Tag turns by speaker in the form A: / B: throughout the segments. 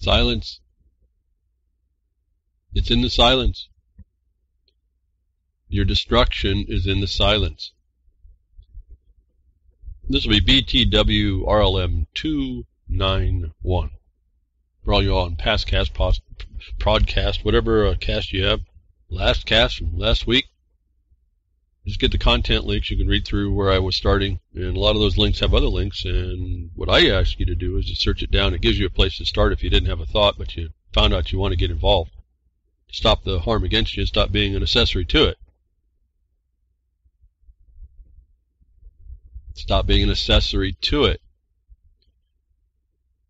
A: Silence. It's in the silence. Your destruction is in the silence. This will be BTW RLM 291. For all you all on past cast, post, podcast, whatever uh, cast you have, last cast from last week, just get the content links. You can read through where I was starting, and a lot of those links have other links. And what I ask you to do is to search it down. It gives you a place to start if you didn't have a thought, but you found out you want to get involved. Stop the harm against you and stop being an accessory to it. Stop being an accessory to it.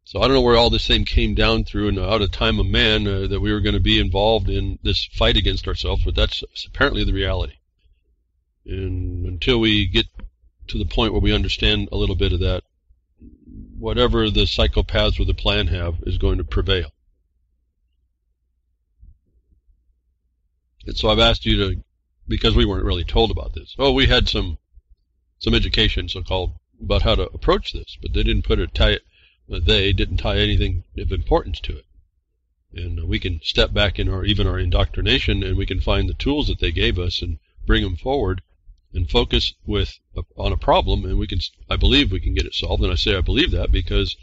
A: So I don't know where all this thing came down through and out of time of man uh, that we were going to be involved in this fight against ourselves, but that's apparently the reality. And until we get to the point where we understand a little bit of that, whatever the psychopaths with a plan have is going to prevail. And so I've asked you to, because we weren't really told about this. Oh, we had some some education, so-called, about how to approach this, but they didn't put a tie. They didn't tie anything of importance to it. And we can step back in our even our indoctrination, and we can find the tools that they gave us and bring them forward, and focus with on a problem, and we can. I believe we can get it solved, and I say I believe that because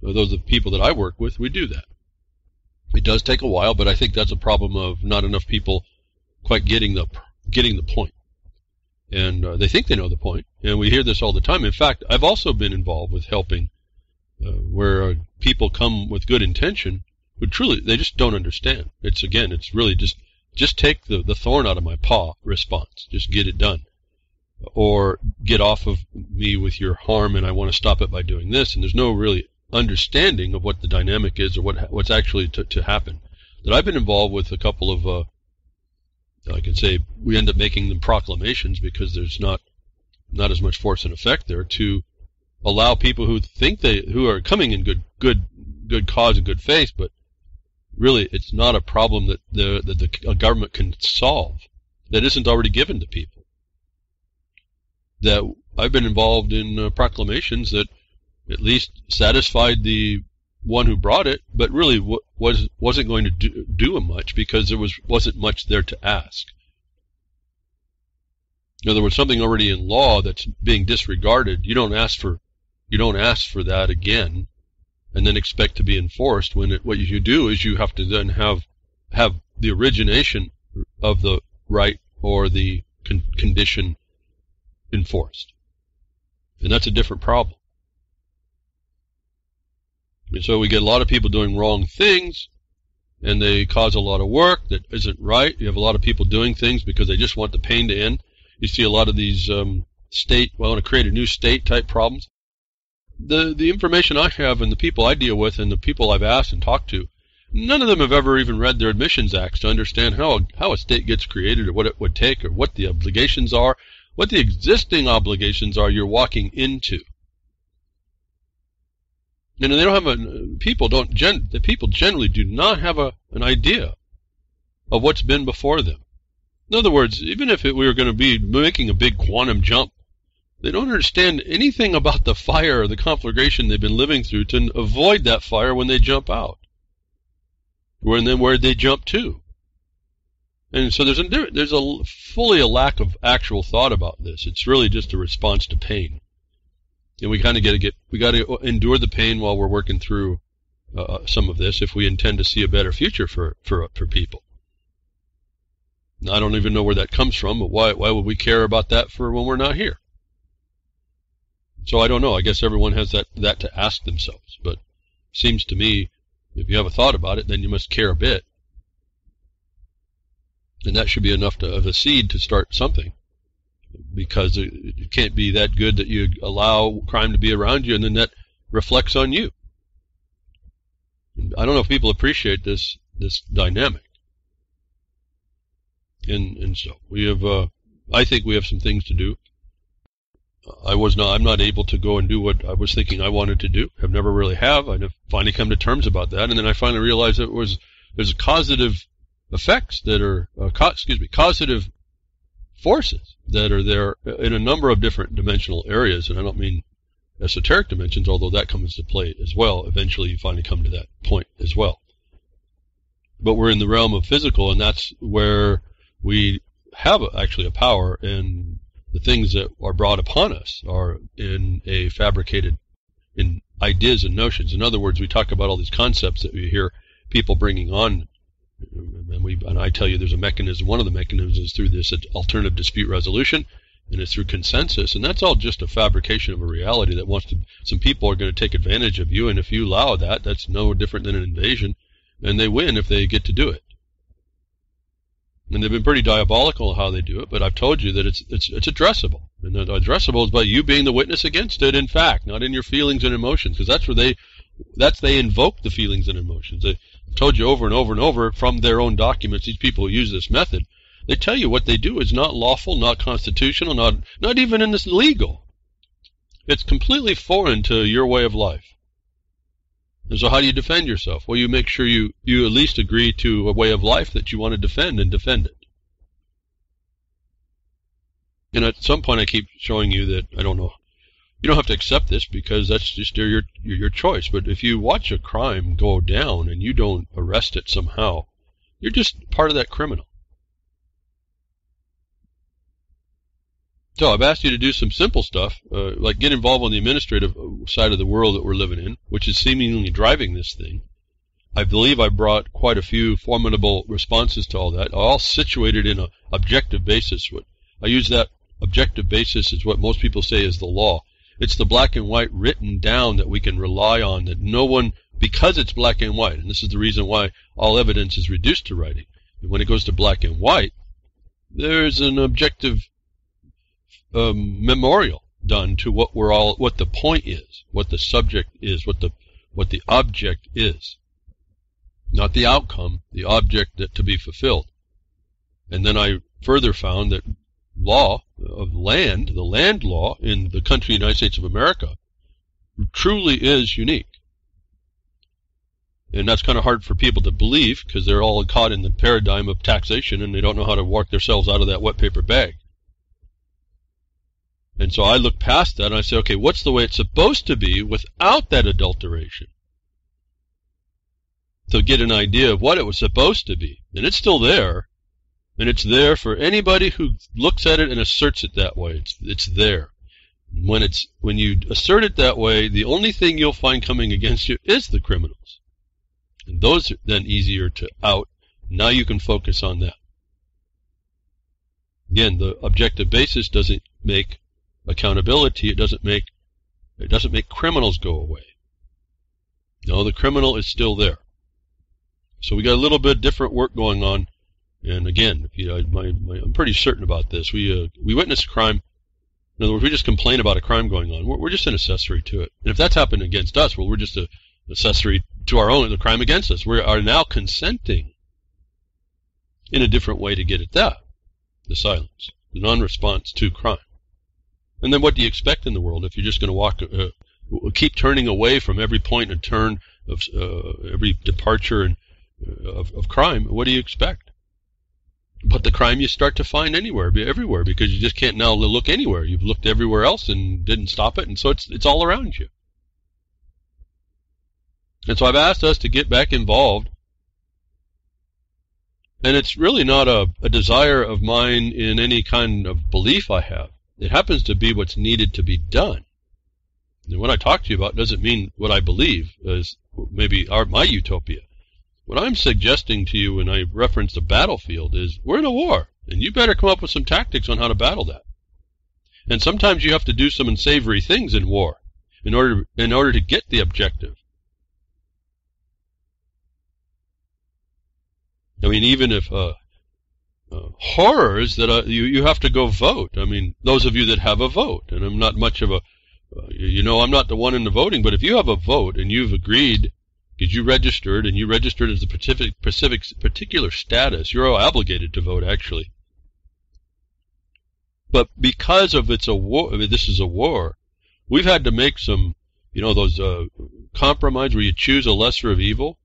A: those are the people that I work with. We do that. It does take a while, but I think that's a problem of not enough people quite getting the getting the point and uh, they think they know the point. And we hear this all the time. In fact, I've also been involved with helping uh, where uh, people come with good intention, but truly they just don't understand. It's again, it's really just just take the the thorn out of my paw response. Just get it done, or get off of me with your harm, and I want to stop it by doing this. And there's no really understanding of what the dynamic is or what what's actually to, to happen. That I've been involved with a couple of uh, I can say we end up making them proclamations because there's not not as much force and effect there to allow people who think they who are coming in good good good cause and good faith, but really it's not a problem that the that the government can solve that isn't already given to people. That I've been involved in uh, proclamations that at least satisfied the one who brought it, but really was wasn't going to do, do him much because there was wasn't much there to ask. In other words, something already in law that's being disregarded. You don't ask for you don't ask for that again, and then expect to be enforced. When it, what you do is you have to then have have the origination of the right or the con condition enforced, and that's a different problem. And so we get a lot of people doing wrong things, and they cause a lot of work that isn't right. You have a lot of people doing things because they just want the pain to end. You see a lot of these um, state, well, I want to create a new state type problems. The the information I have and the people I deal with and the people I've asked and talked to, none of them have ever even read their admissions acts to understand how how a state gets created or what it would take or what the obligations are, what the existing obligations are you're walking into. And they don't have a people don't gen, the people generally do not have a an idea of what's been before them. In other words, even if it, we were going to be making a big quantum jump, they don't understand anything about the fire or the conflagration they've been living through to avoid that fire when they jump out. Where and then where they jump to. And so there's a there's a fully a lack of actual thought about this. It's really just a response to pain and we kind of get to get we got to endure the pain while we're working through uh, uh, some of this if we intend to see a better future for for for people. I don't even know where that comes from, but why why would we care about that for when we're not here? So I don't know. I guess everyone has that that to ask themselves, but seems to me if you have a thought about it, then you must care a bit, and that should be enough to, of a seed to start something because it can't be that good that you allow crime to be around you and then that reflects on you. I don't know if people appreciate this this dynamic. And and so we have uh, I think we have some things to do. I was not I'm not able to go and do what I was thinking I wanted to do. I've never really have. I finally come to terms about that and then I finally realized it was there's causative effects that are uh, co- excuse me causative forces that are there in a number of different dimensional areas, and I don't mean esoteric dimensions, although that comes into play as well. Eventually, you finally come to that point as well. But we're in the realm of physical, and that's where we have actually a power, and the things that are brought upon us are in a fabricated, in ideas and notions. In other words, we talk about all these concepts that we hear people bringing on, and we and I tell you there's a mechanism. One of the mechanisms is through this alternative dispute resolution, and it's through consensus, and that's all just a fabrication of a reality that wants to. Some people are going to take advantage of you, and if you allow that, that's no different than an invasion and they win if they get to do it. And they've been pretty diabolical how they do it, but I've told you that it's it's it's addressable, and that addressable is by you being the witness against it. In fact, not in your feelings and emotions, because that's where they that's they invoke the feelings and emotions. I've told you over and over and over from their own documents. These people use this method, they tell you what they do is not lawful, not constitutional, not not even in this legal. It's completely foreign to your way of life. And so how do you defend yourself? Well, you make sure you, you at least agree to a way of life that you want to defend and defend it. And at some point I keep showing you that, I don't know, you don't have to accept this because that's just your, your, your choice. But if you watch a crime go down and you don't arrest it somehow, you're just part of that criminal. So I've asked you to do some simple stuff, uh, like get involved on the administrative side of the world that we're living in, which is seemingly driving this thing. I believe I brought quite a few formidable responses to all that, all situated in an objective basis. I use that objective basis is what most people say is the law. It's the black and white written down that we can rely on, that no one, because it's black and white, and this is the reason why all evidence is reduced to writing. And when it goes to black and white, there's an objective um, memorial done to what we're all, what the point is, what the subject is, what the what the object is, not the outcome, the object that to be fulfilled. And then I further found that law of land, the land law in the country United States of America, truly is unique. And that's kind of hard for people to believe because they're all caught in the paradigm of taxation and they don't know how to work themselves out of that wet paper bag. And so I look past that and I say, okay, what's the way it's supposed to be without that adulteration? To get an idea of what it was supposed to be. And it's still there. And it's there for anybody who looks at it and asserts it that way. It's, it's there. When it's, when you assert it that way, the only thing you'll find coming against you is the criminals. And those are then easier to out. Now you can focus on that. Again, the objective basis doesn't make accountability, it doesn't make it doesn't make criminals go away. No, the criminal is still there. So we got a little bit different work going on. And again, you my, my, I'm pretty certain about this. We uh, we witness a crime. In other words, we just complain about a crime going on. We're, we're just an accessory to it. And if that's happened against us, well, we're just an accessory to our own the crime against us. We are now consenting in a different way to get at that, the silence, the non-response to crime. And then what do you expect in the world if you're just going to walk, uh, keep turning away from every point and turn of uh, every departure and, uh, of, of crime? What do you expect? But the crime you start to find anywhere, everywhere, because you just can't now look anywhere. You've looked everywhere else and didn't stop it, and so it's it's all around you. And so I've asked us to get back involved. And it's really not a, a desire of mine in any kind of belief I have. It happens to be what's needed to be done. And what I talk to you about doesn't mean what I believe is maybe our, my utopia. What I'm suggesting to you when I reference the battlefield is we're in a war, and you better come up with some tactics on how to battle that. And sometimes you have to do some unsavory things in war in order in order to get the objective. I mean, even if uh, uh, horrors that uh, you you have to go vote. I mean, those of you that have a vote, and I'm not much of a, uh, you know, I'm not the one in the voting, but if you have a vote and you've agreed because you registered and you registered as a Pacific, Pacific particular status, you're obligated to vote actually. But because of it's a war, I mean, this is a war, we've had to make some, you know, those uh, compromise where you choose a lesser of evil.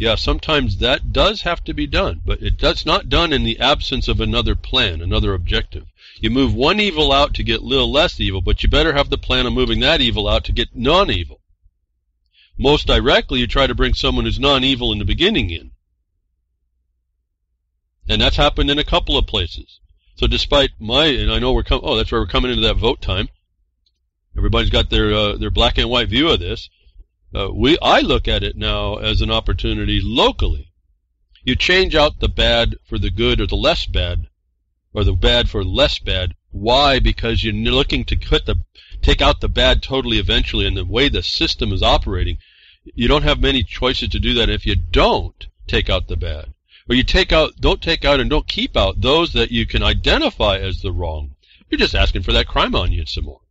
A: Yeah, sometimes that does have to be done, but it does not done in the absence of another plan, another objective. You move one evil out to get a little less evil, but you better have the plan of moving that evil out to get non-evil. Most directly, you try to bring someone who's non-evil in the beginning in. And that's happened in a couple of places. So despite my, and I know we're coming, oh, that's where we're coming into that vote time. Everybody's got their, uh, their black and white view of this. Uh, we, I look at it now as an opportunity locally. You change out the bad for the good or the less bad, or the bad for less bad. Why? Because you're looking to cut the, take out the bad totally eventually, and the way the system is operating, you don't have many choices to do that if you don't take out the bad. Or you take out, don't take out and don't keep out those that you can identify as the wrong. You're just asking for that crime on you some more.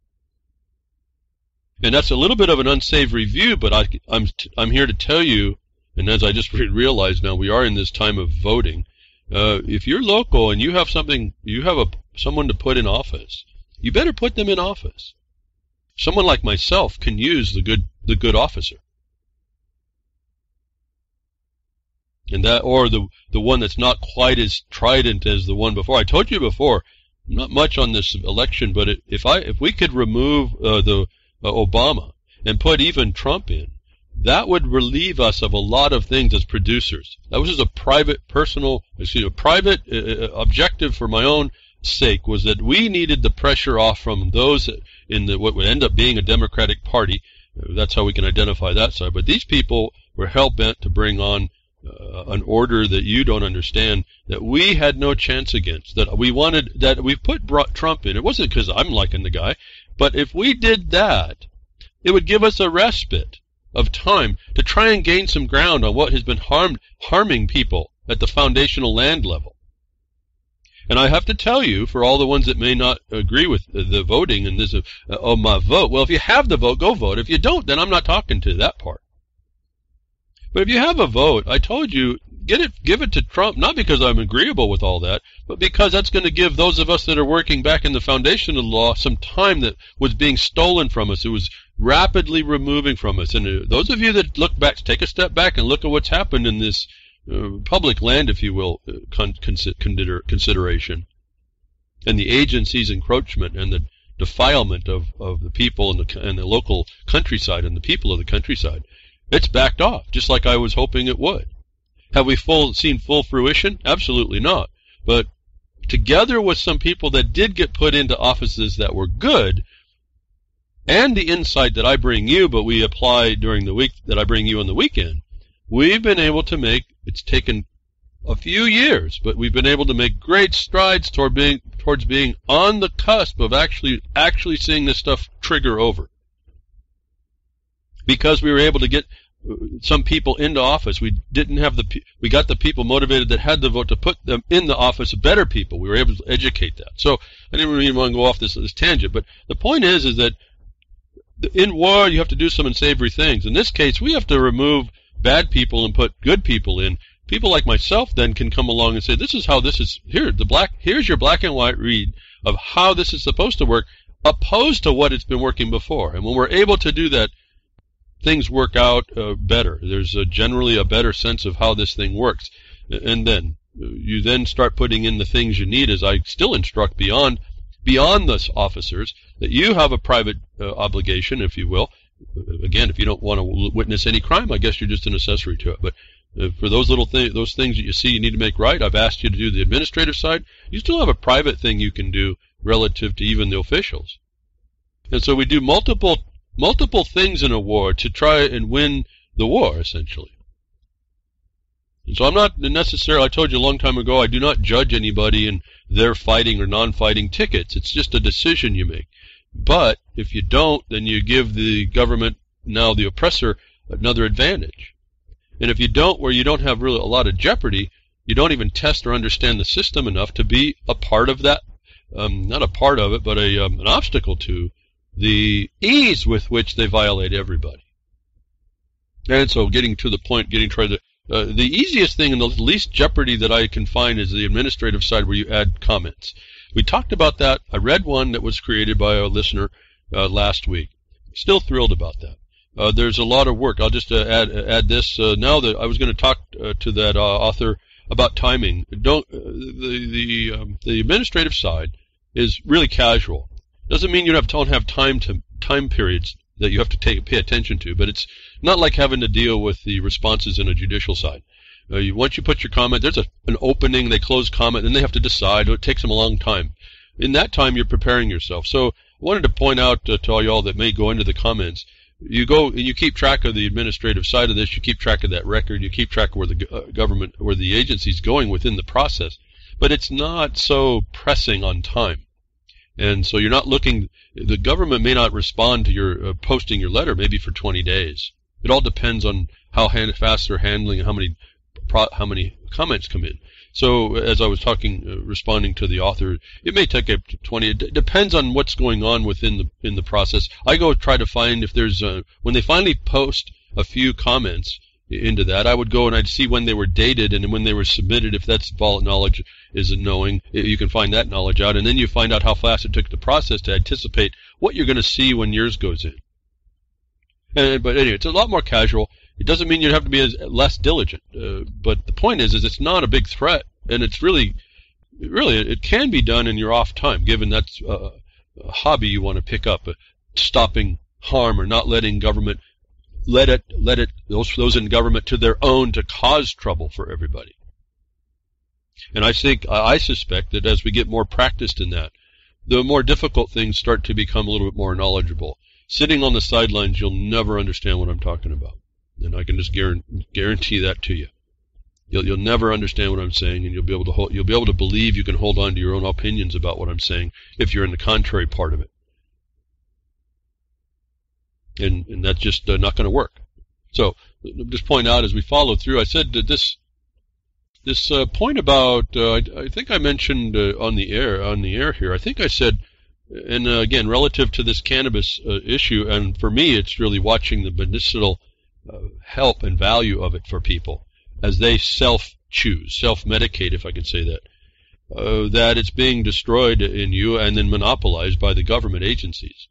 A: And that's a little bit of an unsavory view, but I, I'm, I'm here to tell you, and as I just realized now, we are in this time of voting. Uh, if you're local and you have something, you have a, someone to put in office, you better put them in office. Someone like myself can use the good, the good officer. And that, or the, the one that's not quite as trident as the one before. I told you before, not much on this election, but it, if I, if we could remove uh, the uh, Obama and put even Trump in, that would relieve us of a lot of things as producers. That was just a private, personal, excuse me, a private uh, uh, objective for my own sake was that we needed the pressure off from those in the what would end up being a Democratic Party. That's how we can identify that side. But these people were hell bent to bring on uh, an order that you don't understand that we had no chance against. That we wanted that we put Trump in. It wasn't because I'm liking the guy. But if we did that, it would give us a respite of time to try and gain some ground on what has been harmed, harming people at the foundational land level. And I have to tell you, for all the ones that may not agree with the voting and this, uh, oh, my vote, well, if you have the vote, go vote. If you don't, then I'm not talking to that part. But if you have a vote, I told you get it, give it to Trump, not because I'm agreeable with all that, but because that's going to give those of us that are working back in the foundation of the law some time that was being stolen from us. It was rapidly removing from us. And uh, those of you that look back, take a step back and look at what's happened in this uh, public land, if you will, uh, con- consider- consideration, and the agency's encroachment and the defilement of, of the people and the, and the local countryside and the people of the countryside. It's backed off, just like I was hoping it would. Have we full, seen full fruition? Absolutely not. But together with some people that did get put into offices that were good, and the insight that I bring you, but we apply during the week that I bring you on the weekend, we've been able to make, it's taken a few years, but we've been able to make great strides toward being, towards being on the cusp of actually, actually seeing this stuff trigger over. Because we were able to get some people into office. We didn't have the we got the people motivated that had the vote to put them in the office. Better people. We were able to educate that. So I didn't really want to go off this this tangent, but the point is is that in war you have to do some unsavory things. In this case, we have to remove bad people and put good people in. People like myself then can come along and say, "This is how this is here. The black here's your black and white read of how this is supposed to work." Opposed to what it's been working before. And when we're able to do that, things work out uh, better. There's a, generally a better sense of how this thing works. And then you then start putting in the things you need as I still instruct beyond beyond the officers that you have a private uh, obligation, if you will. Again, if you don't want to witness any crime, I guess you're just an accessory to it. But uh, for those little things, those things that you see you need to make right, I've asked you to do the administrative side. You still have a private thing you can do relative to even the officials. And so we do multiple multiple things in a war to try and win the war, essentially. And so I'm not necessarily, I told you a long time ago, I do not judge anybody in their fighting or non-fighting tickets. It's just a decision you make. But if you don't, then you give the government, now the oppressor, another advantage. And if you don't, where you don't have really a lot of jeopardy, you don't even test or understand the system enough to be a part of that, um, not a part of it, but a, um, an obstacle to the ease with which they violate everybody. And so getting to the point, getting try to, uh, the easiest thing and the least jeopardy that I can find is the administrative side where you add comments. We talked about that. I read one that was created by a listener uh, last week. Still thrilled about that. Uh, there's a lot of work. I'll just uh, add add this uh, now that I was going to talk uh, to that uh, author about timing. Don't uh, the the um, the administrative side is really casual. Doesn't mean you have, don't have time to time periods that you have to take pay attention to, but it's not like having to deal with the responses in a judicial side. Uh, you, once you put your comment, there's a, an opening, they close comment, and they have to decide. It takes them a long time. In that time, you're preparing yourself. So I wanted to point out uh, to all y'all that may go into the comments you go and you keep track of the administrative side of this. You keep track of that record. You keep track of where the uh, government, where the agency's going within the process. But it's not so pressing on time. And so you're not looking, the government may not respond to your uh, posting your letter maybe for 20 days. It all depends on how hand, fast they're handling and how many, pro, how many comments come in. So as I was talking, uh, responding to the author, it may take up to 20. It d- depends on what's going on within the in the process. I go try to find if there's a, when they finally post a few comments into that, I would go and I'd see when they were dated and when they were submitted. If that's vault knowledge is a knowing, you can find that knowledge out, and then you find out how fast it took the process to anticipate what you're going to see when yours goes in. And, but anyway, it's a lot more casual. It doesn't mean you have to be as less diligent, uh, but the point is, is it's not a big threat, and it's really, really, it can be done in your off time, given that's a, a hobby you want to pick up, uh, stopping harm or not letting government let it let it those those in government to their own to cause trouble for everybody. And I think I suspect that as we get more practiced in that, the more difficult things start to become a little bit more knowledgeable. Sitting on the sidelines, you'll never understand what I'm talking about and I can just guarantee that to you. You'll, you'll never understand what I'm saying, and you'll be able to hold, you'll be able to believe you can hold on to your own opinions about what I'm saying if you're in the contrary part of it. And and that's just uh, not going to work. So just point out as we follow through, I said that this this uh, point about uh, I, I, think I mentioned uh, on the air on the air here. I think I said, and uh, again relative to this cannabis uh, issue, and for me, it's really watching the medicinal help and value of it for people as they self choose, self medicate, if I can say that. Uh, that it's being destroyed in you and then monopolized by the government agencies.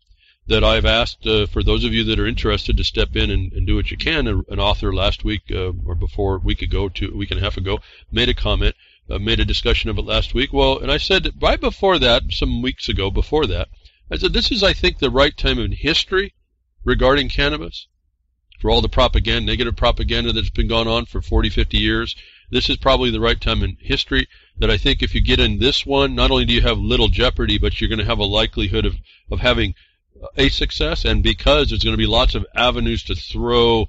A: That I've asked uh, for those of you that are interested to step in and, and do what you can. An author last week uh, or before a week ago, two a week and a half ago, made a comment, uh, made a discussion of it last week. Well, and I said right before that, some weeks ago, before that, I said this is I think the right time in history regarding cannabis for all the propaganda, negative propaganda that's been going on for 40, 50 years. This is probably the right time in history that I think if you get in this one, not only do you have little jeopardy, but you're going to have a likelihood of, of having a success, and because there's going to be lots of avenues to throw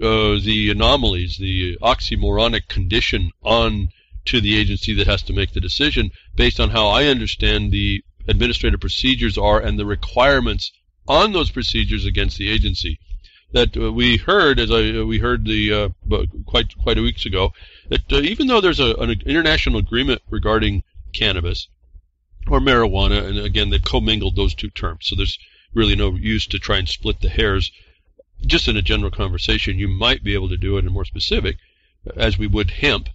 A: uh, the anomalies, the oxymoronic condition on to the agency that has to make the decision based on how I understand the administrative procedures are and the requirements on those procedures against the agency. That uh, we heard, as I uh, we heard the uh, quite quite a weeks ago, that uh, even though there's a, an international agreement regarding cannabis or marijuana, and again they've commingled those two terms, so there's really no use to try and split the hairs. Just in a general conversation, you might be able to do it in more specific, as we would hemp,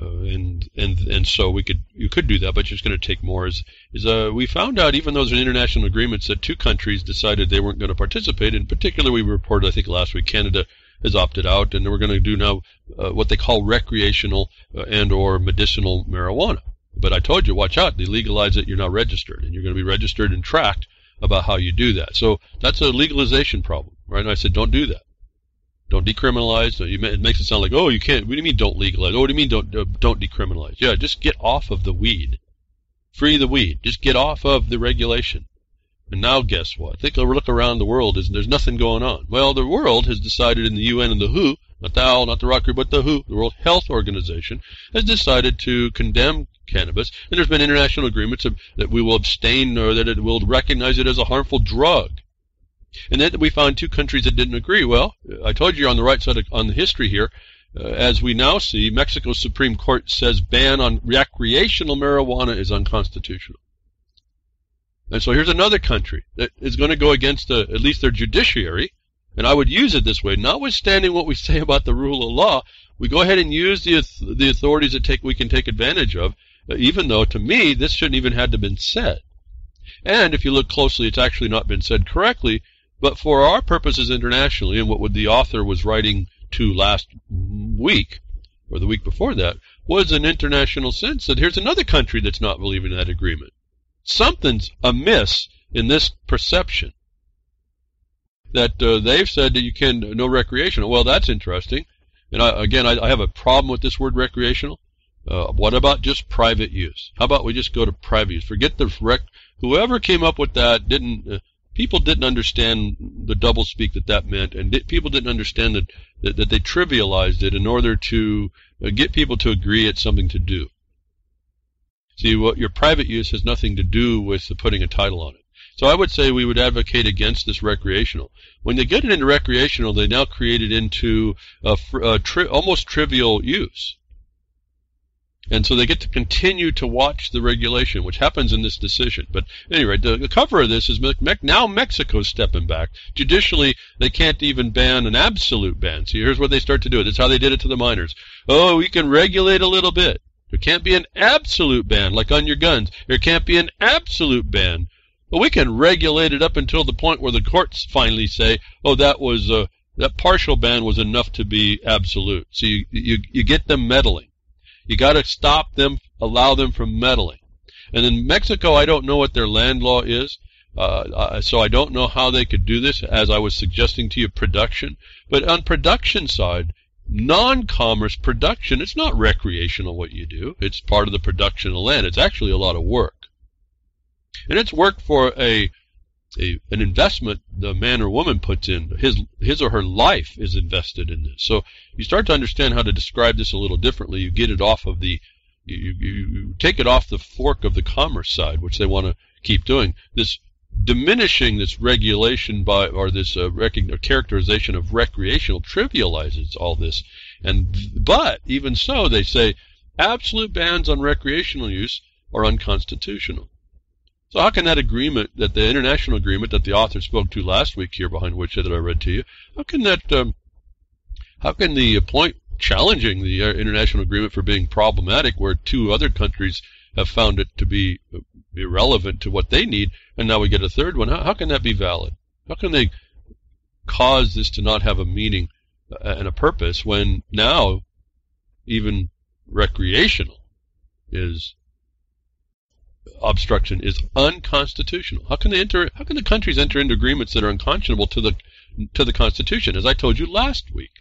A: uh, and and and so we could you could do that, but it's going to take more. Is is uh, we found out even though there's international agreements that two countries decided they weren't going to participate. In particular, we reported I think last week Canada has opted out, and we're going to do now uh, what they call recreational uh, and or medicinal marijuana. But I told you, watch out. They legalize it, you're not registered, and you're going to be registered and tracked about how you do that. So that's a legalization problem, right? And I said, don't do that. Don't decriminalize. It makes it sound like, oh, you can't. What do you mean don't legalize? Oh, what do you mean don't don't decriminalize? Yeah, just get off of the weed. Free the weed. Just get off of the regulation. And now guess what? Take a look around the world. Is there's nothing going on. Well, the world has decided in the UN and the WHO, not the OWL, not the rock group, but the WHO, the World Health Organization, has decided to condemn cannabis. And there's been international agreements that we will abstain or that it will recognize it as a harmful drug. And then we found two countries that didn't agree. Well, I told you on the right side of, on the history here. Uh, as we now see, Mexico's Supreme Court says ban on recreational marijuana is unconstitutional. And so here's another country that is going to go against at least their judiciary, and I would use it this way, notwithstanding what we say about the rule of law, we go ahead and use the the authorities that take we can take advantage of, even though to me this shouldn't even have to been said. And if you look closely, it's actually not been said correctly But for our purposes internationally, and what the author was writing to last week, or the week before that, was an international sense that here's another country that's not believing that agreement. Something's amiss in this perception that uh, they've said that you can no recreational. Well, that's interesting. And I, again, I, I, have a problem with this word recreational. Uh, what about just private use? How about we just go to private use? Forget the rec. Whoever came up with that didn't. Uh, people didn't understand the double speak that that meant, and di- people didn't understand that, that, that they trivialized it in order to uh, get people to agree it's something to do. See, what your private use has nothing to do with putting a title on it. So I would say we would advocate against this recreational. When they get it into recreational, they now create it into a, a tri- almost trivial use. And so they get to continue to watch the regulation, which happens in this decision. But anyway, the, the cover of this is now Mexico's stepping back. Judicially, they can't even ban an absolute ban. See, here's what they start to do. It. That's how they did it to the minors. Oh, we can regulate a little bit. There can't be an absolute ban, like on your guns. There can't be an absolute ban but we can regulate it up until the point where the courts finally say, "Oh, that was uh, that partial ban was enough to be absolute." So you you, you get them meddling. You got to stop them, allow them from meddling. And in Mexico, I don't know what their land law is. Uh, so I don't know how they could do this, as I was suggesting to you, production. But on production side, non-commerce production, it's not recreational what you do. It's part of the production of land. It's actually a lot of work. And it's work for a, a an investment the man or woman puts in. His his or her life is invested in this. So you start to understand how to describe this a little differently. You get it off of the you, you, you take it off the fork of the commerce side, which they want to keep doing. This diminishing this regulation by or this uh, rec- characterization of recreational trivializes all this. And but even so, they say absolute bans on recreational use are unconstitutional. So how can that agreement, that the international agreement that the author spoke to last week here behind which that I read to you, how can that, um, how can the point challenging the uh, international agreement for being problematic where two other countries have found it to be irrelevant to what they need, and now we get a third one, how, how can that be valid? How can they cause this to not have a meaning uh, and a purpose when now even recreational is obstruction is unconstitutional. How can they enter? How can the countries enter into agreements that are unconscionable to the to the Constitution? As I told you last week,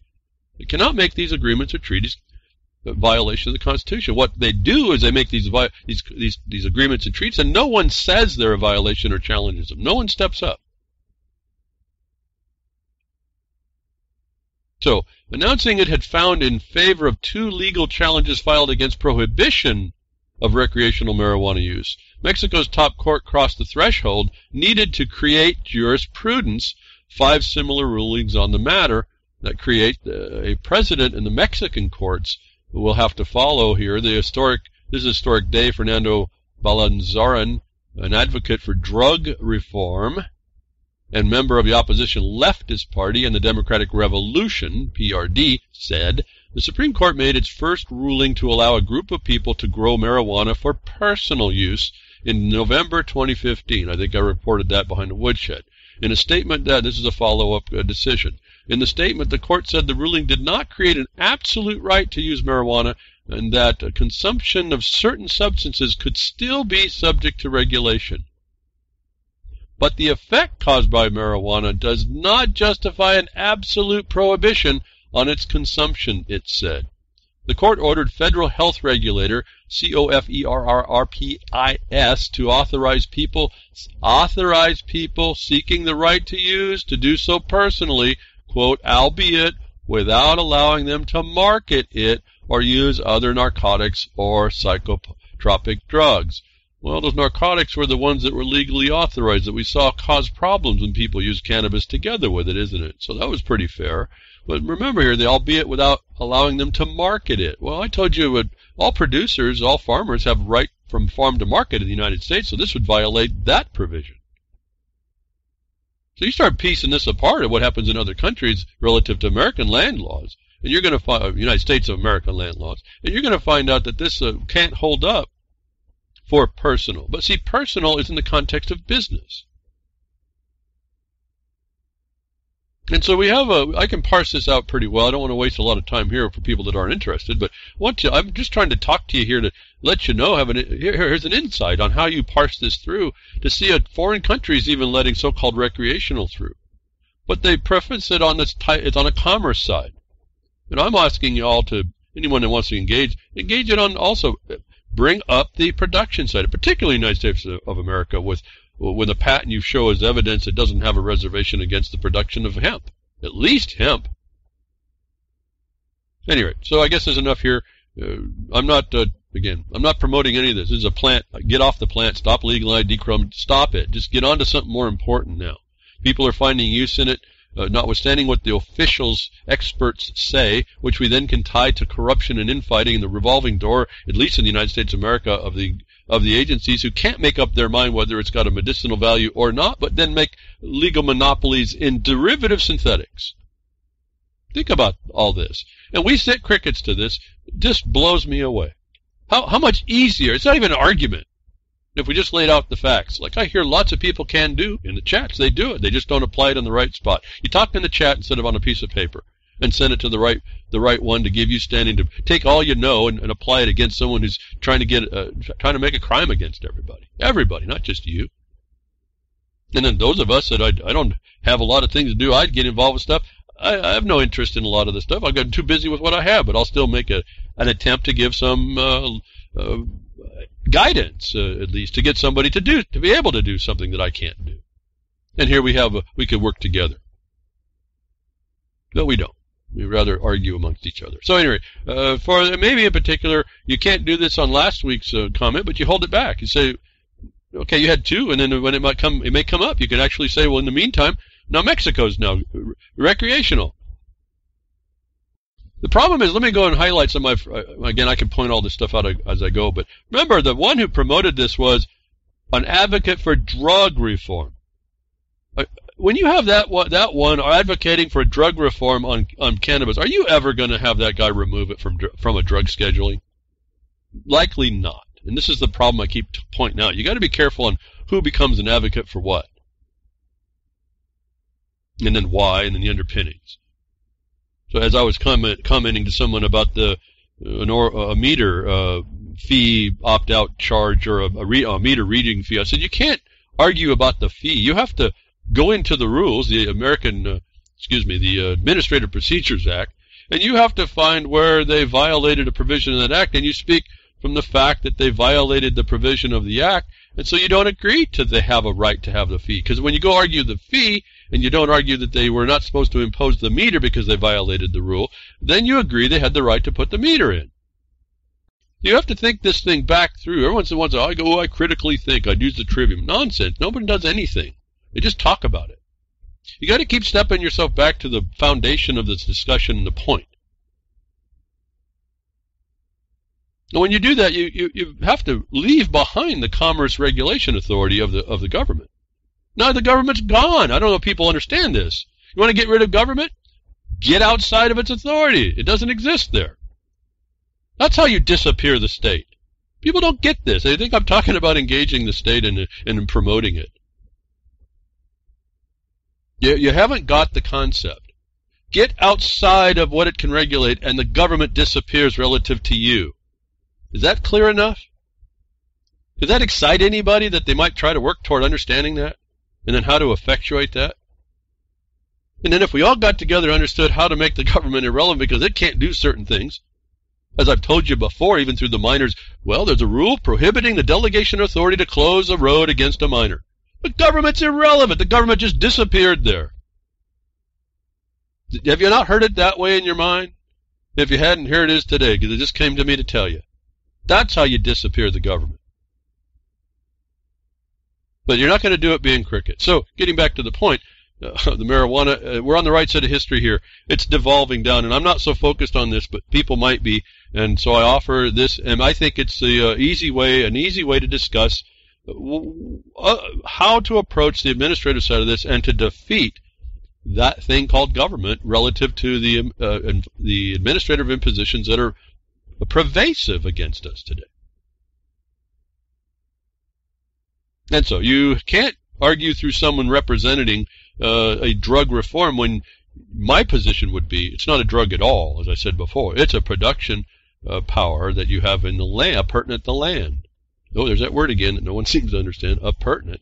A: they cannot make these agreements or treaties a violation of the Constitution. What they do is they make these these these these agreements and treaties, and no one says they're a violation or challenges them. No one steps up. So, announcing it had found in favor of two legal challenges filed against prohibition of recreational marijuana use. Mexico's top court crossed the threshold needed to create jurisprudence, five similar rulings on the matter that create uh, a precedent in the Mexican courts who will have to follow here. The historic, this historic day. Fernando Belaunzarán, an advocate for drug reform and member of the opposition leftist party and the Democratic Revolution, PRD, said the Supreme Court made its first ruling to allow a group of people to grow marijuana for personal use in November 2015. I think I reported that behind the woodshed. In a statement that this is a follow-up uh, decision. In the statement, the court said the ruling did not create an absolute right to use marijuana and that consumption of certain substances could still be subject to regulation. But the effect caused by marijuana does not justify an absolute prohibition on its consumption, it said. The court ordered federal health regulator COFEPRIS to authorize people authorize people seeking the right to use to do so personally, quote, albeit without allowing them to market it or use other narcotics or psychotropic drugs. Well, those narcotics were the ones that were legally authorized that we saw cause problems when people used cannabis together with it, isn't it? So that was pretty fair. But remember here, they albeit without allowing them to market it. Well, I told you would, all producers, all farmers have right from farm to market in the United States, so this would violate that provision. So you start piecing this apart of what happens in other countries relative to American land laws, and you're going to find United States of America land laws, and you're going to find out that this uh, can't hold up for personal. But see, personal is in the context of business. And so we have a, I can parse this out pretty well. I don't want to waste a lot of time here for people that aren't interested, but want to, I'm just trying to talk to you here to let you know, have an, here, here's an insight on how you parse this through to see a foreign countries even letting so-called recreational through. But they preface it on this, it's on a commerce side. And I'm asking you all to, anyone that wants to engage, engage it on also, bring up the production side, particularly the United States of America with when the patent you show as evidence it doesn't have a reservation against the production of hemp. At least hemp. Anyway, so I guess there's enough here. Uh, I'm not, uh, again, I'm not promoting any of this. This is a plant. Get off the plant. Stop legal ID chrome. Stop it. Just get on to something more important now. People are finding use in it uh, notwithstanding what the officials, experts say, which we then can tie to corruption and infighting and the revolving door, at least in the United States of America, of the of the agencies who can't make up their mind whether it's got a medicinal value or not, but then make legal monopolies in derivative synthetics. Think about all this. And we set crickets to this. Just blows me away. How, how much easier, it's not even an argument if we just laid out the facts, like I hear lots of people can do in the chats, they do it. They just don't apply it in the right spot. You talk in the chat instead of on a piece of paper and send it to the right the right one to give you standing to take all you know and, and apply it against someone who's trying to get uh, trying to make a crime against everybody, everybody, not just you. And then those of us that I, I don't have a lot of things to do, I'd get involved with stuff. I, I have no interest in a lot of this stuff. I've gotten too busy with what I have, but I'll still make a an attempt to give some uh, uh, guidance, uh, at least, to get somebody to do, to be able to do something that I can't do. And here we have, a, we could work together. No, we don't. We rather argue amongst each other. So anyway, uh, for maybe in particular, you can't do this on last week's uh, comment, but you hold it back. You say, okay, you had two, and then when it might come, it may come up. You can actually say, well, in the meantime, now Mexico's now recreational. The problem is, let me go and highlight some of my, uh, again, I can point all this stuff out as I go, but remember, the one who promoted this was an advocate for drug reform. Uh, when you have that one, that one advocating for drug reform on, on cannabis, are you ever going to have that guy remove it from, from a drug scheduling? Likely not. And this is the problem I keep pointing out. You got to be careful on who becomes an advocate for what. And then why, and then the underpinnings. So as I was comment, commenting to someone about the uh, an or, a meter uh, fee opt out charge or a, a, re, a, meter reading fee, I said you can't argue about the fee. You have to go into the rules, the American, uh, excuse me, the Administrative Procedures Act, and you have to find where they violated a provision of that act, and you speak from the fact that they violated the provision of the act, and so you don't agree to they have a right to have the fee. Because when you go argue the fee, and you don't argue that they were not supposed to impose the meter because they violated the rule, then you agree they had the right to put the meter in. You have to think this thing back through. Everyone's the ones that I go, oh, I critically think, I'd use the trivium. Nonsense. Nobody does anything. They just talk about it. You got to keep stepping yourself back to the foundation of this discussion and the point. And when you do that, you, you, you have to leave behind the Commerce Regulation Authority of the of the government. Now the government's gone. I don't know if people understand this. You want to get rid of government? Get outside of its authority. It doesn't exist there. That's how you disappear the state. People don't get this. They think I'm talking about engaging the state and, promoting it. You, you haven't got the concept. Get outside of what it can regulate and the government disappears relative to you. Is that clear enough? Does that excite anybody that they might try to work toward understanding that? And then how to effectuate that. And then if we all got together and understood how to make the government irrelevant because it can't do certain things, as I've told you before, even through the miners, well, there's a rule prohibiting the delegation authority to close a road against a miner. The government's irrelevant. The government just disappeared there. Have you not heard it that way in your mind? If you hadn't, here it is today, because it just came to me to tell you. That's how you disappear the government. But you're not going to do it being cricket. So, getting back to the point, uh, the marijuana, uh, we're on the right side of history here. It's devolving down, and I'm not so focused on this, but people might be. And so I offer this, and I think it's the uh, easy way, an easy way to discuss uh, how to approach the administrative side of this and to defeat that thing called government relative to the um, uh, the administrative impositions that are pervasive against us today. And so you can't argue through someone representing uh, a drug reform when my position would be it's not a drug at all, as I said before. It's a production uh, power that you have in the land, appurtenant the land. Oh, there's that word again that no one seems to understand. Appurtenant.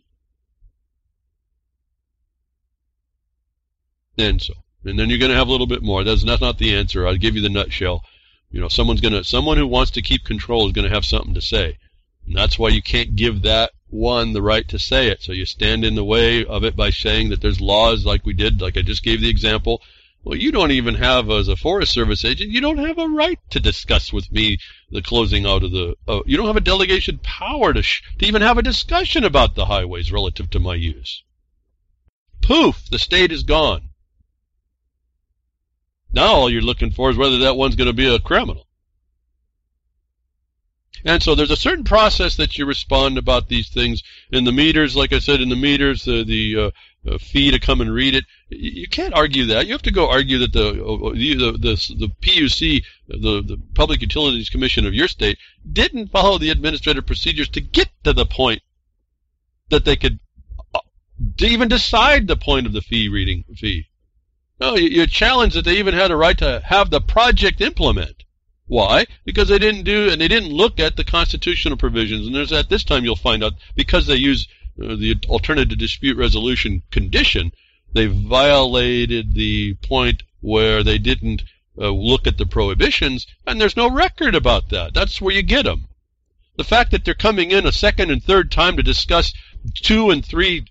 A: And so, and then you're going to have a little bit more. That's, that's not the answer. I'll give you the nutshell. You know, someone's going to, someone who wants to keep control is going to have something to say. And that's why you can't give that one the right to say it. So you stand in the way of it by saying that there's laws like we did, like I just gave the example. Well, you don't even have, as a Forest Service agent, you don't have a right to discuss with me the closing out of the. Uh, you don't have a delegation power to sh- to even have a discussion about the highways relative to my use. Poof, the state is gone. Now all you're looking for is whether that one's going to be a criminal. And so there's a certain process that you respond about these things. In the meters, like I said, in the meters, uh, the uh, uh, fee to come and read it, you can't argue that. You have to go argue that the uh, the the, the, the PUC, the, the Public Utilities Commission of your state, didn't follow the administrative procedures to get to the point that they could uh, even decide the point of the fee reading fee. No, you, you challenge that they even had a right to have the project implement. Why? Because they didn't do and they didn't look at the constitutional provisions. And there's at this time you'll find out because they use uh, the alternative dispute resolution condition, they violated the point where they didn't uh, look at the prohibitions, and there's no record about that. That's where you get them. The fact that they're coming in a second and third time to discuss two and three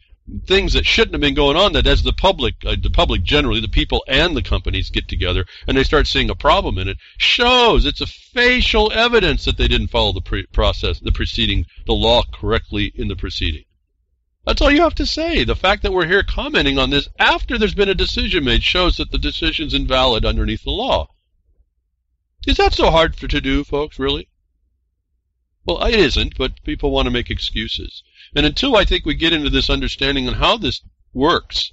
A: things that shouldn't have been going on that as the public uh, the public generally the people and the companies get together and they start seeing a problem in it shows it's a facial evidence that they didn't follow the pre- process the proceeding the law correctly in the proceeding. That's all you have to say. The fact that we're here commenting on this after there's been a decision made shows that the decision's invalid underneath the law. Is that so hard for to do folks really? Well it isn't but people want to make excuses and until I think we get into this understanding on how this works,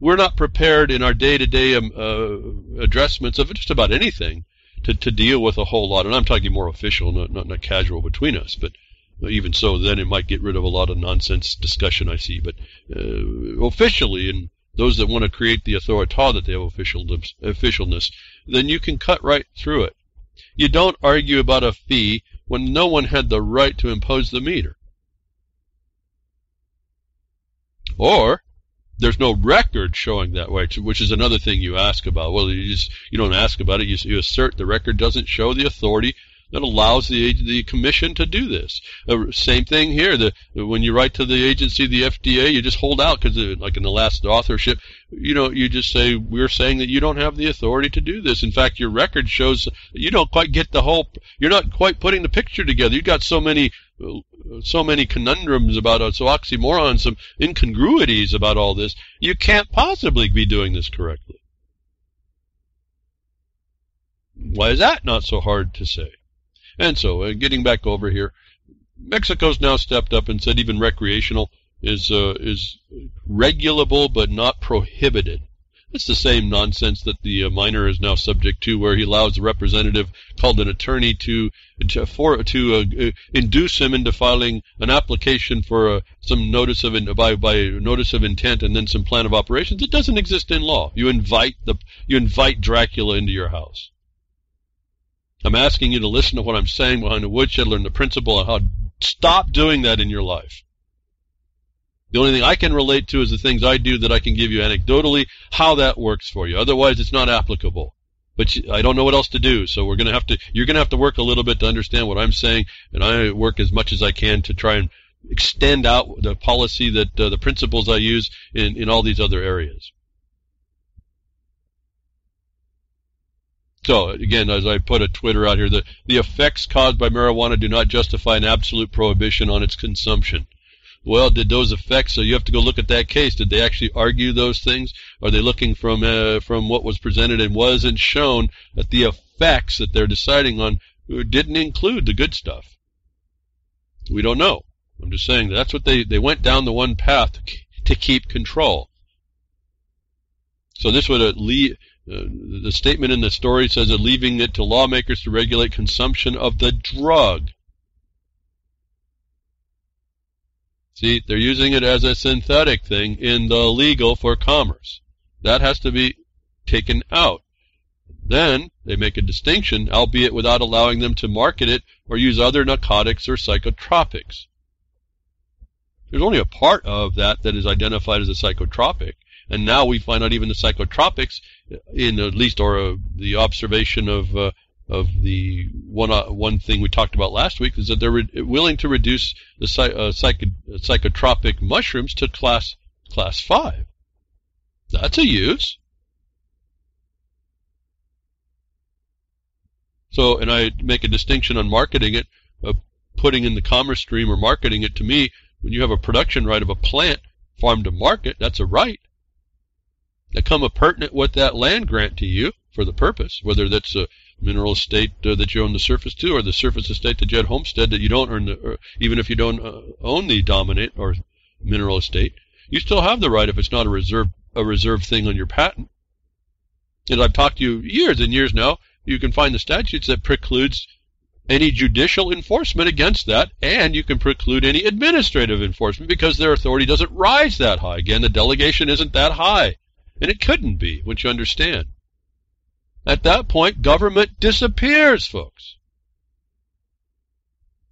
A: we're not prepared in our day-to-day um, uh, addressments of just about anything to, to deal with a whole lot. And I'm talking more official, not, not, not casual between us, but even so, then it might get rid of a lot of nonsense discussion I see. But uh, officially, and those that want to create the authority that they have officialness, then you can cut right through it. You don't argue about a fee when no one had the right to impose the meter. Or there's no record showing that way, which is another thing you ask about. Well, you just you don't ask about it. You, you assert the record doesn't show the authority that allows the the commission to do this. Uh, same thing here. The when you write to the agency, the FDA, you just hold out because, uh, like in the last authorship, you know, you just say we're saying that you don't have the authority to do this. In fact, your record shows you don't quite get the whole. You're not quite putting the picture together. You've got so many so many conundrums about it, so oxymorons, some incongruities about all this. You can't possibly be doing this correctly. Why is that not so hard to say? And so, uh, getting back over here, Mexico's now stepped up and said even recreational is uh, is regulable but not prohibited. It's the same nonsense that the uh, miner is now subject to, where he allows a representative called an attorney to to, for, to uh, uh induce him into filing an application for uh, some notice of in, by by notice of intent and then some plan of operations. It doesn't exist in law. You invite the you invite Dracula into your house. I'm asking you to listen to what I'm saying behind the woodshed, learn the principle, and how stop doing that in your life. The only thing I can relate to is the things I do that I can give you anecdotally how that works for you. Otherwise, it's not applicable. But I don't know what else to do, so we're gonna have to. You're gonna have to work a little bit to understand what I'm saying, and I work as much as I can to try and extend out the policy that uh, the principles I use in in all these other areas. So again, as I put a Twitter out here, the, the effects caused by marijuana do not justify an absolute prohibition on its consumption. Well, did those effects? So you have to go look at that case. Did they actually argue those things? Are they looking from uh, from what was presented and wasn't shown that the effects that they're deciding on didn't include the good stuff? We don't know. I'm just saying that's what they they went down the one path to, to keep control. So this would uh, lead. Uh, the statement in the story says that leaving it to lawmakers to regulate consumption of the drug See, they're using it as a synthetic thing in the legal for commerce. That has to be taken out. Then they make a distinction, albeit without allowing them to market it or use other narcotics or psychotropics. There's only a part of that that is identified as a psychotropic, and now we find out even the psychotropics, in at least or uh, the observation of uh, of the one uh, one thing we talked about last week is that they're re- willing to reduce the uh, psych- psychotropic mushrooms to class class five. That's a use. So, and I make a distinction on marketing it, uh, putting in the commerce stream or marketing it to me. When you have a production right of a plant, farm to market, that's a right. That come pertinent with that land grant to you for the purpose, whether that's a mineral estate uh, that you own the surface to, or the surface estate that you had homestead that you don't earn, the, even if you don't uh, own the dominant or mineral estate, you still have the right if it's not a reserve a reserve thing on your patent. As I've talked to you years and years now, you can find the statutes that precludes any judicial enforcement against that, and you can preclude any administrative enforcement because their authority doesn't rise that high. Again, the delegation isn't that high, and it couldn't be, once you understand. At that point, government disappears, folks.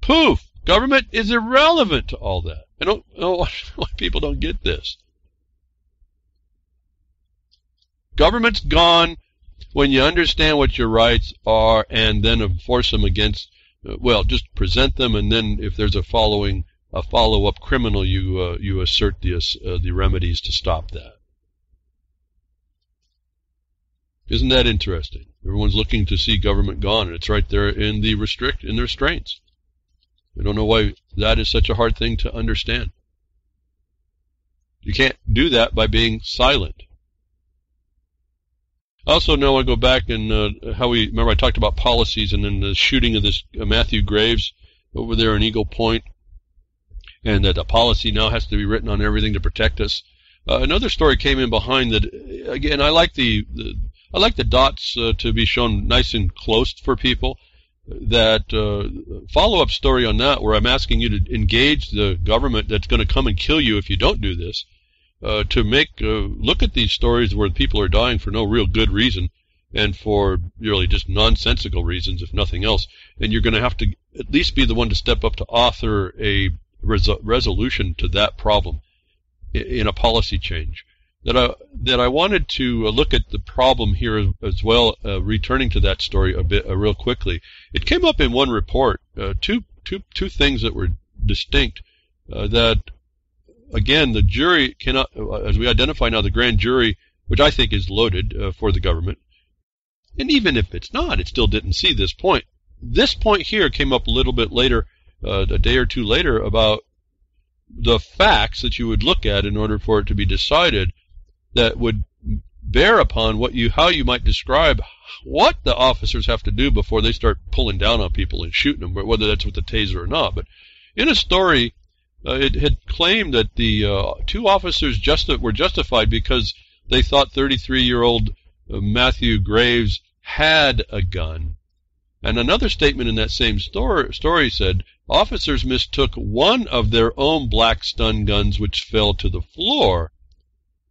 A: Poof! Government is irrelevant to all that. I don't know why people don't get this. Government's gone when you understand what your rights are and then enforce them against, well, just present them, and then if there's a following a follow-up criminal, you uh, you assert the uh, the remedies to stop that. Isn't that interesting? Everyone's looking to see government gone, and it's right there in the restrict in the restraints. I don't know why that is such a hard thing to understand. You can't do that by being silent. Also, now I go back and uh, how we remember I talked about policies and then the shooting of this uh, Matthew Graves over there in Eagle Point, and that a policy now has to be written on everything to protect us. Uh, another story came in behind that. Again, I like the, the I like the dots uh, to be shown nice and close for people. That uh, follow-up story on that, where I'm asking you to engage the government that's going to come and kill you if you don't do this uh, to make uh, look at these stories where people are dying for no real good reason and for really just nonsensical reasons, if nothing else. And you're going to have to at least be the one to step up to author a res- resolution to that problem in a policy change. That I that I wanted to uh, look at the problem here as, well. Uh, returning to that story a bit, uh, real quickly, it came up in one report. Uh, two two two things that were distinct uh, that again, the jury cannot, as we identify now, the grand jury, which I think is loaded uh, for the government, and even if it's not, it still didn't see this point. This point here came up a little bit later, uh, a day or two later, about the facts that you would look at in order for it to be decided that would bear upon what you how you might describe what the officers have to do before they start pulling down on people and shooting them, whether that's with the taser or not. But in a story uh, it had claimed that the uh, two officers were justified because they thought 33-year-old uh, Matthew Graves had a gun. And another statement in that same story, story said officers mistook one of their own black stun guns, which fell to the floor,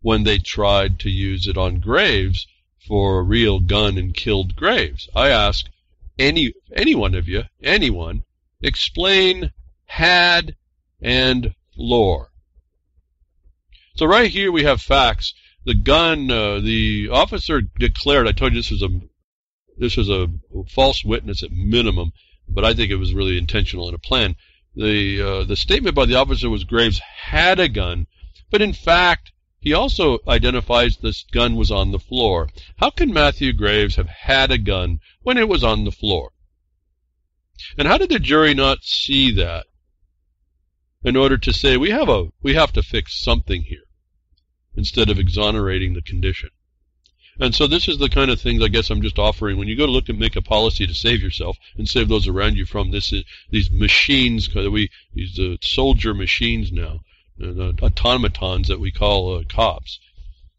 A: when they tried to use it on Graves for a real gun and killed Graves. I ask any any one of you, anyone, explain had and lore. So right here we have facts. The gun, uh, the officer declared. I told you this was a this was a false witness at minimum, but I think it was really intentional and a plan. The uh, the statement by the officer was Graves had a gun, but in fact he also identifies this gun was on the floor. How can Matthew Graves have had a gun when it was on the floor? And how did the jury not see that? in order to say we have a we have to fix something here instead of exonerating the condition. And so this is the kind of things I guess I'm just offering when you go to look and make a policy to save yourself and save those around you from this these machines we these uh, soldier machines now uh, automatons that we call uh, cops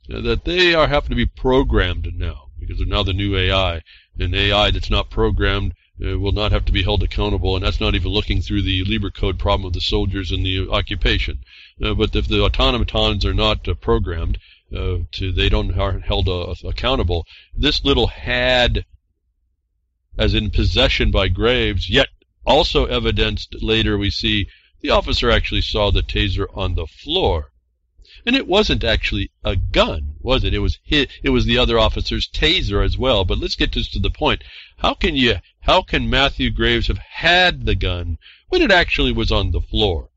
A: that they are have to be programmed now because they're now the new AI and AI that's not programmed uh, will not have to be held accountable, and that's not even looking through the Lieber Code problem of the soldiers and the occupation. Uh, but if the automatons are not uh, programmed, uh, to they don't aren't held uh, accountable. This little had, as in possession by Graves, yet also evidenced later we see the officer actually saw the taser on the floor. And it wasn't actually a gun, was it? It was his, it was the other officer's taser as well. But let's get this to the point. How can you how can Matthew Graves have had the gun when it actually was on the floor?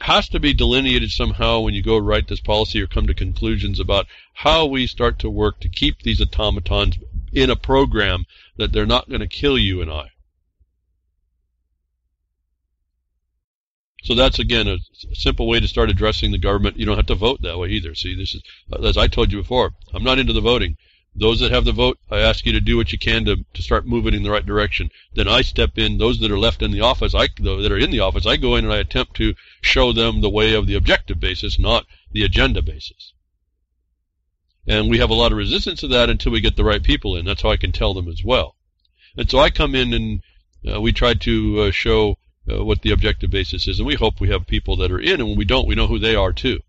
A: Has to be delineated somehow when you go write this policy or come to conclusions about how we start to work to keep these automatons in a program that they're not going to kill you and I. So that's again a simple way to start addressing the government. You don't have to vote that way either. See, this is as I told you before. I'm not into the voting. Those that have the vote, I ask you to do what you can to, to start moving in the right direction. Then I step in. Those that are left in the office, I that are in the office, I go in and I attempt to show them the way of the objective basis, not the agenda basis. And we have a lot of resistance to that until we get the right people in. That's how I can tell them as well. And so I come in and uh, we try to uh, show uh, what the objective basis is, and we hope we have people that are in, and when we don't, we know who they are too.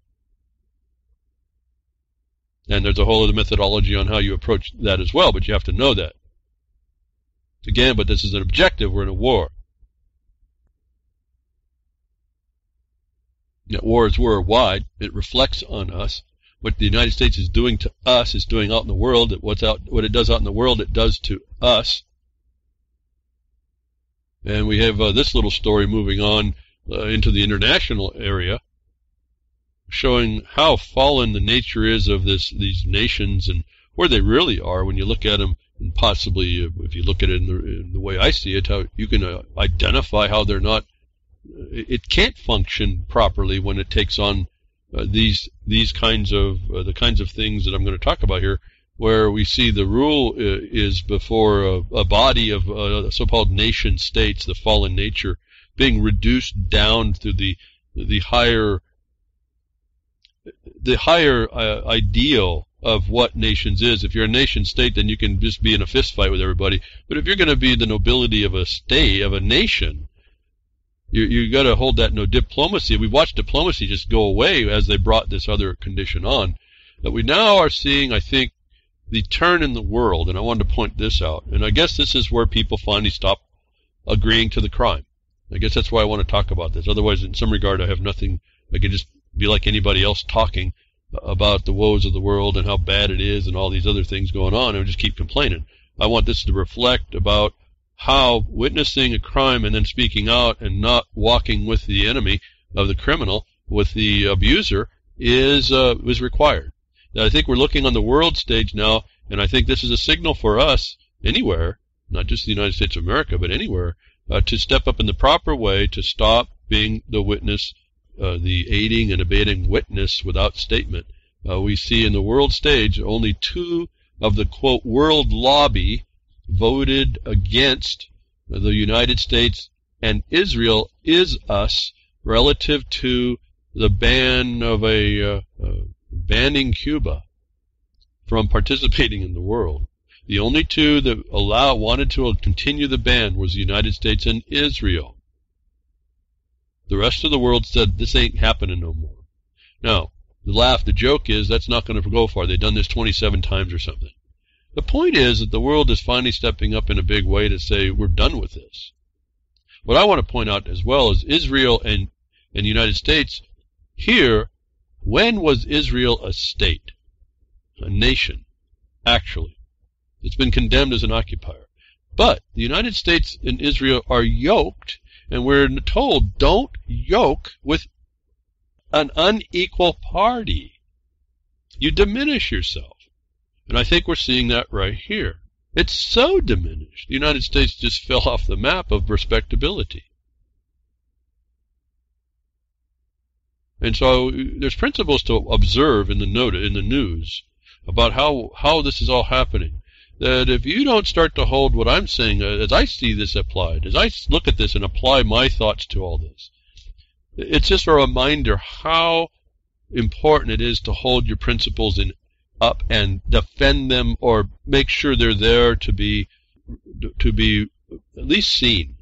A: And there's a whole other methodology on how you approach that as well, but you have to know that. Again, but this is an objective. We're in a war. That war is worldwide. It reflects on us. What the United States is doing to us is doing out in the world. What's out, what it does out in the world, it does to us. And we have uh, this little story moving on uh, into the international area, showing how fallen the nature is of this these nations and where they really are when you look at them. And possibly, uh, if you look at it in the, in the way I see it, how you can uh, identify how they're not. It can't function properly when it takes on uh, these these kinds of uh, the kinds of things that I'm going to talk about here where we see the rule is before a, a body of uh, so-called nation states, the fallen nature, being reduced down to the the higher the higher uh, ideal of what nations is. If you're a nation state, then you can just be in a fist fight with everybody. But if you're going to be the nobility of a state of a nation, you you got to hold that no diplomacy. We've watched diplomacy just go away as they brought this other condition on. That we now are seeing, I think, the turn in the world, and I wanted to point this out. And I guess this is where people finally stop agreeing to the crime. I guess that's why I want to talk about this. Otherwise, in some regard, I have nothing. I can just be like anybody else talking about the woes of the world and how bad it is and all these other things going on and just keep complaining. I want this to reflect about how witnessing a crime and then speaking out and not walking with the enemy of the criminal, with the abuser, is uh, is required. I think we're looking on the world stage now, and I think this is a signal for us anywhere, not just the United States of America, but anywhere, uh, to step up in the proper way to stop being the witness, uh, the aiding and abetting witness without statement. Uh, we see in the world stage only two of the quote world lobby voted against the United States and Israel is us relative to the ban of a uh, uh, banning Cuba from participating in the world. The only two that allow wanted to continue the ban was the United States and Israel. The rest of the world said this ain't happening no more. Now, the laugh, the joke is that's not going to go far. They've done this 27 times or something. The point is that the world is finally stepping up in a big way to say we're done with this. What I want to point out as well is Israel and, and the United States here when was Israel a state? A nation, actually. It's been condemned as an occupier. But the United States and Israel are yoked, and we're told don't yoke with an unequal party. You diminish yourself. And I think we're seeing that right here. It's so diminished. The United States just fell off the map of respectability. And so there's principles to observe in the note in the news about how how this is all happening. That if you don't start to hold what I'm saying, uh, as I see this applied, as I look at this and apply my thoughts to all this, it's just a reminder how important it is to hold your principles in up and defend them or make sure they're there to be to be at least seen.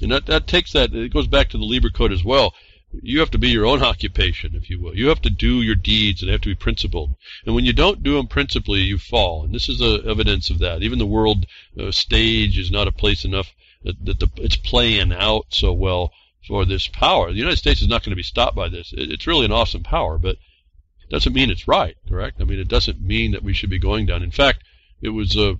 A: And that, that takes that it goes back to the Lieber Code as well you have to be your own occupation, if you will. You have to do your deeds and they have to be principled. And when you don't do them principally, you fall. And this is a, evidence of that. Even the world uh, stage is not a place enough that, that the, it's playing out so well for this power. The United States is not going to be stopped by this. It, it's really an awesome power, but it doesn't mean it's right, correct? I mean, it doesn't mean that we should be going down. In fact, it was uh,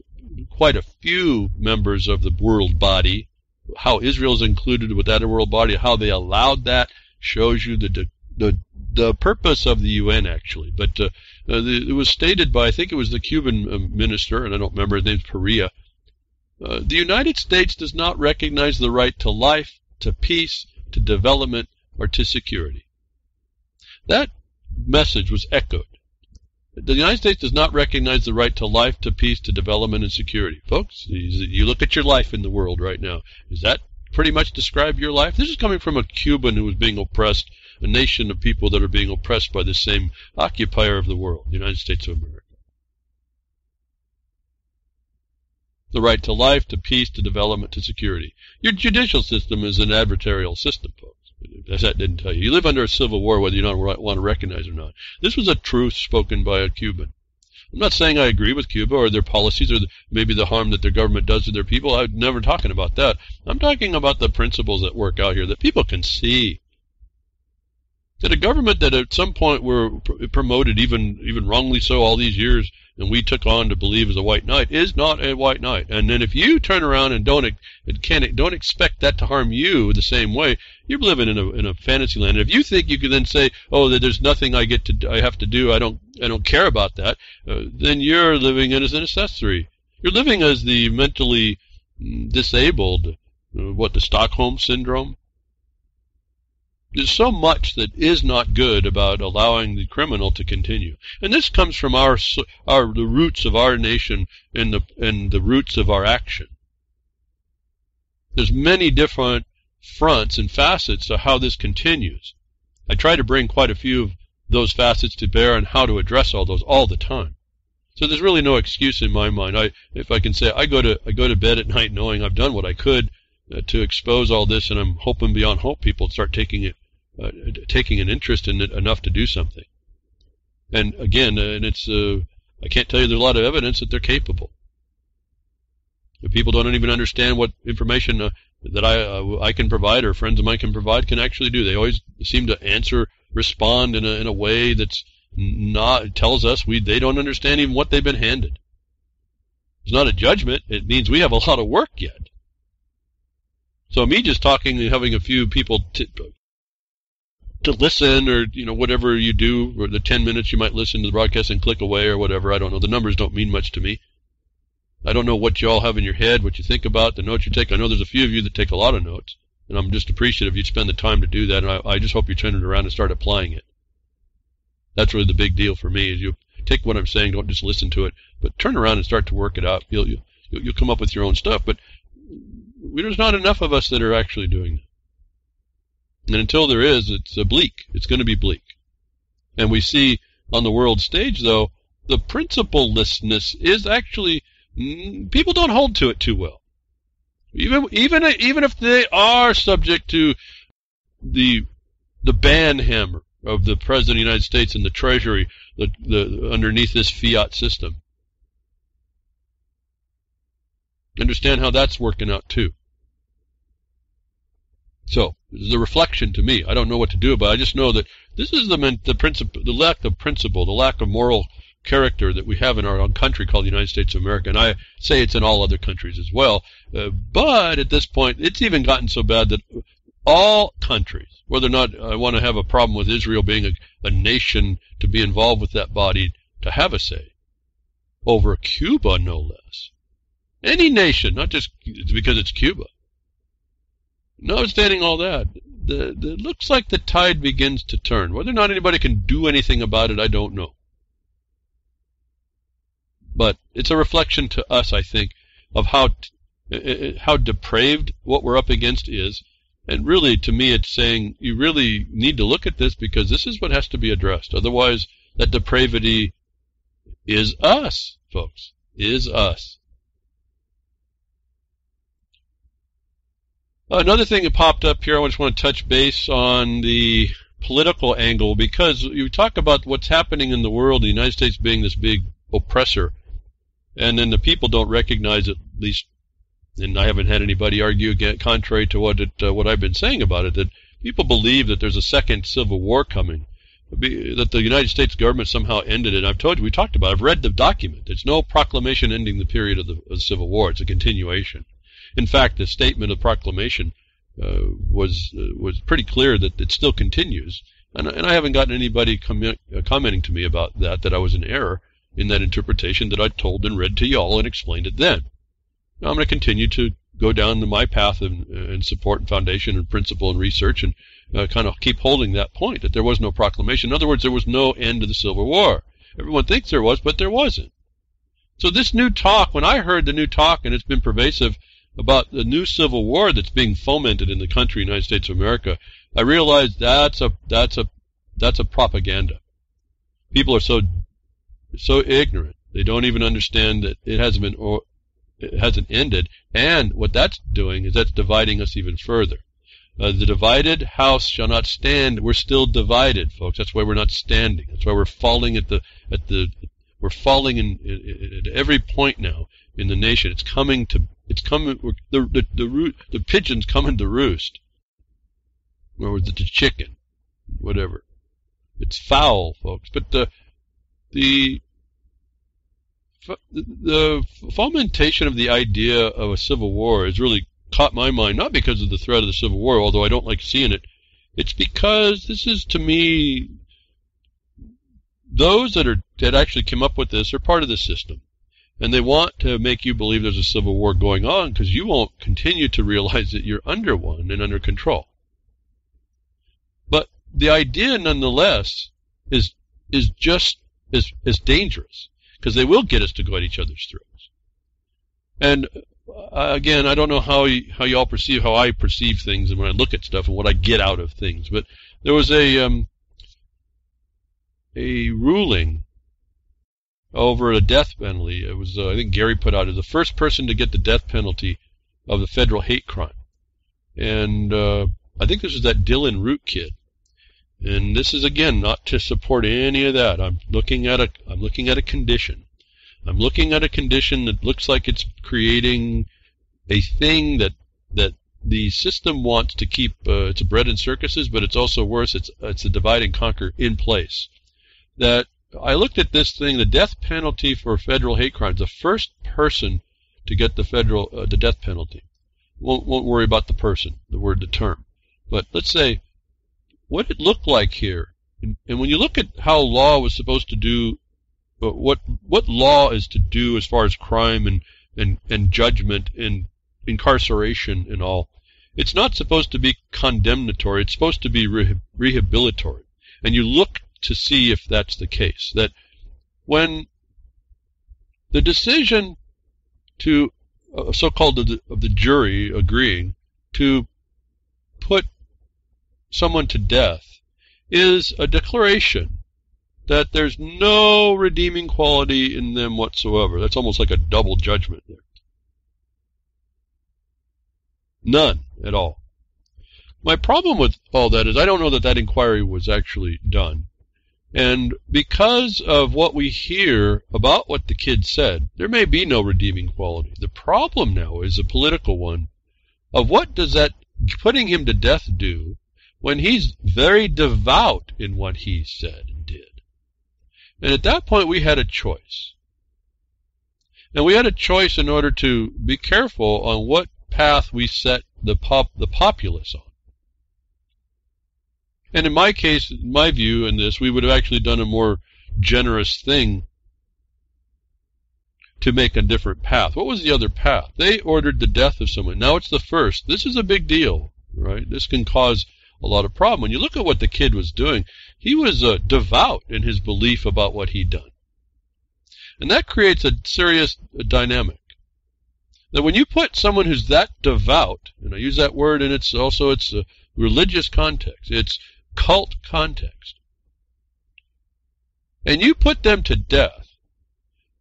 A: quite a few members of the world body. How Israel is included with that world body, how they allowed that, shows you the the the purpose of the UN actually. But uh, uh, the, it was stated by I think it was the Cuban uh, minister, and I don't remember his name, Perea. Uh, the United States does not recognize the right to life, to peace, to development, or to security. That message was echoed. The United States does not recognize the right to life, to peace, to development, and security. Folks, you look at your life in the world right now. Is that pretty much describe your life? This is coming from a Cuban who was being oppressed, a nation of people that are being oppressed by the same occupier of the world, the United States of America. The right to life, to peace, to development, to security. Your judicial system is an adversarial system, folks. As that didn't tell you. You live under a civil war whether you don't want to recognize it or not. This was a truth spoken by a Cuban. I'm not saying I agree with Cuba or their policies or the, maybe the harm that their government does to their people. I'm never talking about that. I'm talking about the principles that work out here that people can see. That a government that at some point were promoted, even even wrongly so, all these years, and we took on to believe as a white knight, is not a white knight. And then if you turn around and don't can't don't expect that to harm you the same way, you're living in a in a fantasy land. And if you think you can then say, oh, that there's nothing I get to I have to do, I don't I don't care about that, uh, then you're living as an accessory. You're living as the mentally mm, disabled, uh, what the Stockholm syndrome. There's so much that is not good about allowing the criminal to continue, and this comes from our our the roots of our nation and the and the roots of our action. There's many different fronts and facets to how this continues. I try to bring quite a few of those facets to bear on how to address all those all the time. So there's really no excuse in my mind. I, if I can say, I go to I go to bed at night knowing I've done what I could uh, to expose all this, and I'm hoping beyond hope people start taking it, uh, taking an interest in it enough to do something. And again, uh, and it's uh, I can't tell you there's a lot of evidence that they're capable. If people don't even understand what information uh, that I uh, I can provide or friends of mine can provide can actually do. They always seem to answer, respond in a in a way that's not tells us we they don't understand even what they've been handed. It's not a judgment. It means we have a lot of work yet. So me just talking and having a few people to, to listen or you know whatever you do or the 10 minutes you might listen to the broadcast and click away or whatever I don't know the numbers don't mean much to me I don't know what you all have in your head, what you think about, the notes you take. I know there's a few of you that take a lot of notes, and I'm just appreciative you spend the time to do that, and I, I just hope you turn it around and start applying it. That's really the big deal for me is you take what I'm saying, don't just listen to it, but turn around and start to work it out. You'll, you'll, you'll come up with your own stuff, but there's not enough of us that are actually doing that. And until there is, it's a bleak. It's going to be bleak. And we see on the world stage, though, the principlelessness is actually Mm, people don't hold to it too well. Even even even if they are subject to the the ban hammer of the president of the United States and the Treasury, the, the underneath this fiat system. Understand how that's working out too. So, the reflection to me. I don't know what to do about. I just know that this is the the principle, the lack of principle, the lack of moral character that we have in our own country called the United States of America. And I say it's in all other countries as well. Uh, but at this point, it's even gotten so bad that all countries, whether or not I want to have a problem with Israel being a, a nation to be involved with that body, to have a say over Cuba, no less. Any nation, not just because it's Cuba. Notwithstanding all that, the, the, it looks like the tide begins to turn. Whether or not anybody can do anything about it, I don't know. But it's a reflection to us, I think, of how eh, eh, eh, how depraved what we're up against is. And really, to me, it's saying you really need to look at this because this is what has to be addressed. Otherwise, that depravity is us, folks, is us. Another thing that popped up here, I just want to touch base on the political angle because you talk about what's happening in the world, the United States being this big oppressor, and then the people don't recognize it, at least, and I haven't had anybody argue again, contrary to what it, uh, what I've been saying about it, that people believe that there's a second civil war coming, that the United States government somehow ended it. I've told you, we talked about it. I've read the document. It's no proclamation ending the period of the, of the Civil War. It's a continuation. In fact, the statement of proclamation uh, was uh, was pretty clear that it still continues. And, and I haven't gotten anybody uh, commenting to me about that, that I was in error in that interpretation that I told and read to y'all and explained it then. Now I'm going to continue to go down the my path and, and support and foundation and principle and research and uh, kind of keep holding that point that there was no proclamation. In other words, there was no end to the Civil War. Everyone thinks there was, but there wasn't. So this new talk, when I heard the new talk, and it's been pervasive, about the new civil war that's being fomented in the country, United States of America, I realized that's a that's a that's a propaganda. People are so so ignorant; they don't even understand that it hasn't been or it hasn't ended. And what that's doing is that's dividing us even further. Uh, the divided house shall not stand. We're still divided, folks. That's why we're not standing. That's why we're falling at the at the we're falling in, at every point now in the nation. It's coming to it's coming. The the the, root, the pigeon's coming to roost, or the, the chicken, whatever. It's foul, folks. But the the the fomentation of the idea of a civil war has really caught my mind, not because of the threat of the civil war, although I don't like seeing it. It's because this is, to me, those that are that actually came up with this are part of the system. And they want to make you believe there's a civil war going on because you won't continue to realize that you're under one and under control. But the idea, nonetheless, is is just as, as dangerous because they will get us to go at each other's throats. And uh, again, I don't know how y- how y'all perceive how I perceive things and when I look at stuff and what I get out of things. But there was a um, a ruling over a death penalty. It was, uh, I think Gary put out, as the first person to get the death penalty of the federal hate crime. And uh, I think this is that Dylann Roof kid. And this is again not to support any of that. I'm looking at a I'm looking at a condition. I'm looking at a condition that looks like it's creating a thing that that the system wants to keep. Uh, it's a bread and circuses, but it's also worse. It's it's a divide and conquer in place. That I looked at this thing, the death penalty for federal hate crimes. The first person to get the federal uh, the death penalty. Won't won't worry about the person, the word, the term. But let's say what it looked like here, and, and when you look at how law was supposed to do, uh, what what law is to do as far as crime and and and judgment and incarceration and all, it's not supposed to be condemnatory. It's supposed to be re- rehabilitatory. And you look to see if that's the case. That when the decision to uh, so-called of the, of the jury agreeing to put someone to death is a declaration that there's no redeeming quality in them whatsoever. That's almost like a double judgment there. None at all. My problem with all that is I don't know that that inquiry was actually done. And because of what we hear about what the kid said, there may be no redeeming quality. The problem now is a political one of what does that putting him to death do when he's very devout in what he said and did. And at that point we had a choice. And we had a choice in order to be careful on what path we set the pop the populace on. And in my case, my view in this, we would have actually done a more generous thing to make a different path. What was the other path? They ordered the death of someone. Now it's the first. This is a big deal, right? This can cause a lot of problem. When you look at what the kid was doing, he was uh, devout in his belief about what he'd done. And that creates a serious uh, dynamic. That when you put someone who's that devout, and I use that word and it's also its a religious context, it's cult context, and you put them to death,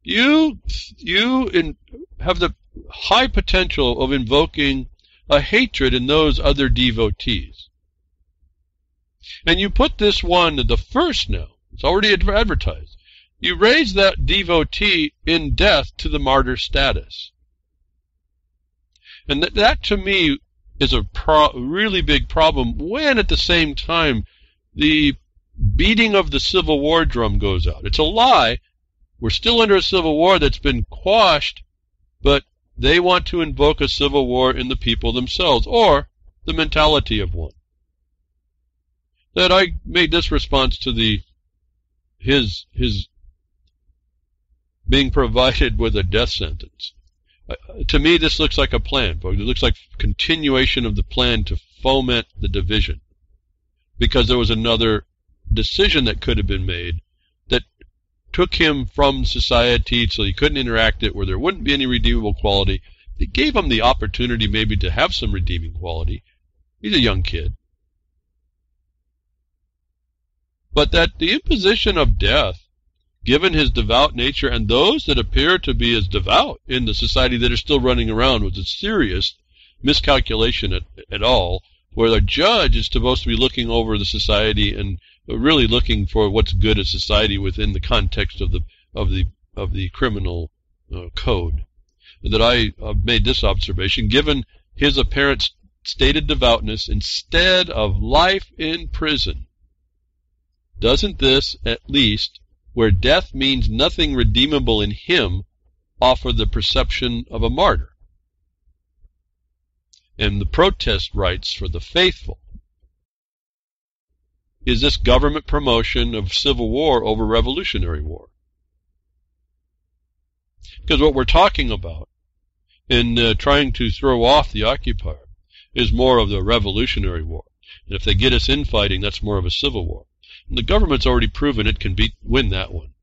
A: you you in, have the high potential of invoking a hatred in those other devotees. And you put this one, the first now, it's already advertised. You raise that devotee in death to the martyr status. And that, that to me is a pro- really big problem when at the same time the beating of the Civil War drum goes out. It's a lie. We're still under a Civil War that's been quashed, but they want to invoke a Civil War in the people themselves, or the mentality of one. That I made this response to the his his being provided with a death sentence. To me, this looks like a plan. It looks like continuation of the plan to foment the division, because there was another decision that could have been made that took him from society so he couldn't interact it, where there wouldn't be any redeemable quality. It gave him the opportunity maybe to have some redeeming quality. He's a young kid. But that the imposition of death, given his devout nature and those that appear to be as devout in the society that are still running around, was a serious miscalculation at, at all, where the judge is supposed to be looking over the society and really looking for what's good as society within the context of the of the of the criminal uh, code. That I uh, made this observation, given his apparent stated devoutness, instead of life in prison, doesn't this, at least, where death means nothing redeemable in him, offer the perception of a martyr? And the protest rights for the faithful is this government promotion of civil war over revolutionary war. Because what we're talking about in uh, trying to throw off the occupier is more of the revolutionary war. And if they get us infighting, that's more of a civil war. The government's already proven it can beat, win that one.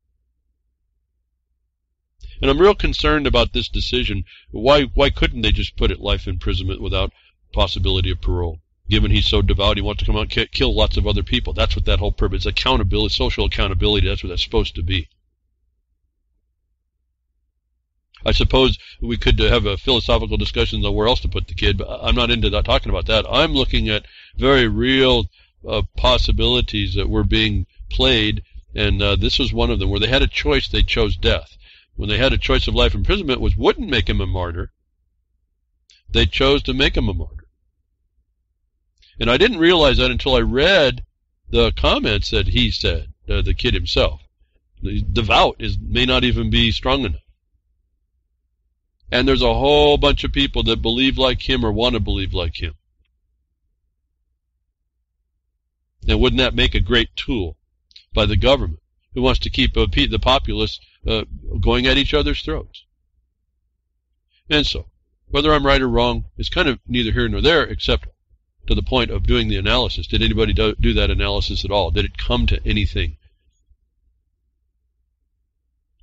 A: And I'm real concerned about this decision. Why, why couldn't they just put it life imprisonment without possibility of parole? given he's so devout, he wants to come out and kill lots of other people. That's what that whole purpose is. Accountability, social accountability, that's what that's supposed to be. I suppose we could have a philosophical discussion on where else to put the kid, but I'm not into that, talking about that. I'm looking at very real uh, possibilities that were being played, and uh, this was one of them. Where they had a choice, they chose death. When they had a choice of life imprisonment, which wouldn't make him a martyr, they chose to make him a martyr. And I didn't realize that until I read the comments that he said, uh, the kid himself. The devout is may not even be strong enough. And there's a whole bunch of people that believe like him or want to believe like him. Now, wouldn't that make a great tool by the government who wants to keep uh, the populace uh, going at each other's throats? And so, whether I'm right or wrong is kind of neither here nor there, except to the point of doing the analysis. Did anybody do, do that analysis at all? Did it come to anything?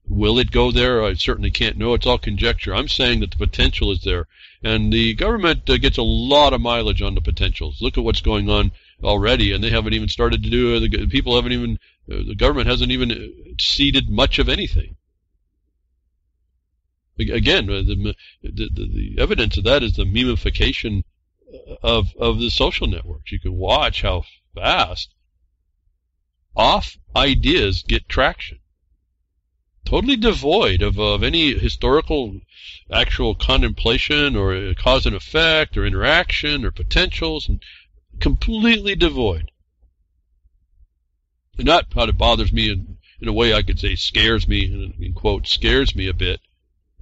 A: Will it go there? I certainly can't know. It's all conjecture. I'm saying that the potential is there. And the government uh, gets a lot of mileage on the potentials. Look at what's going on already, and they haven't even started to do, uh, the people haven't even, uh, the government hasn't even uh, seeded much of anything. Again, uh, the, the, the, evidence of that is the memification of of the social networks. You can watch how fast off ideas get traction. Totally devoid of, of any historical actual contemplation or cause and effect or interaction or potentials and completely devoid. And not how it bothers me in, in a way I could say scares me in, in quote scares me a bit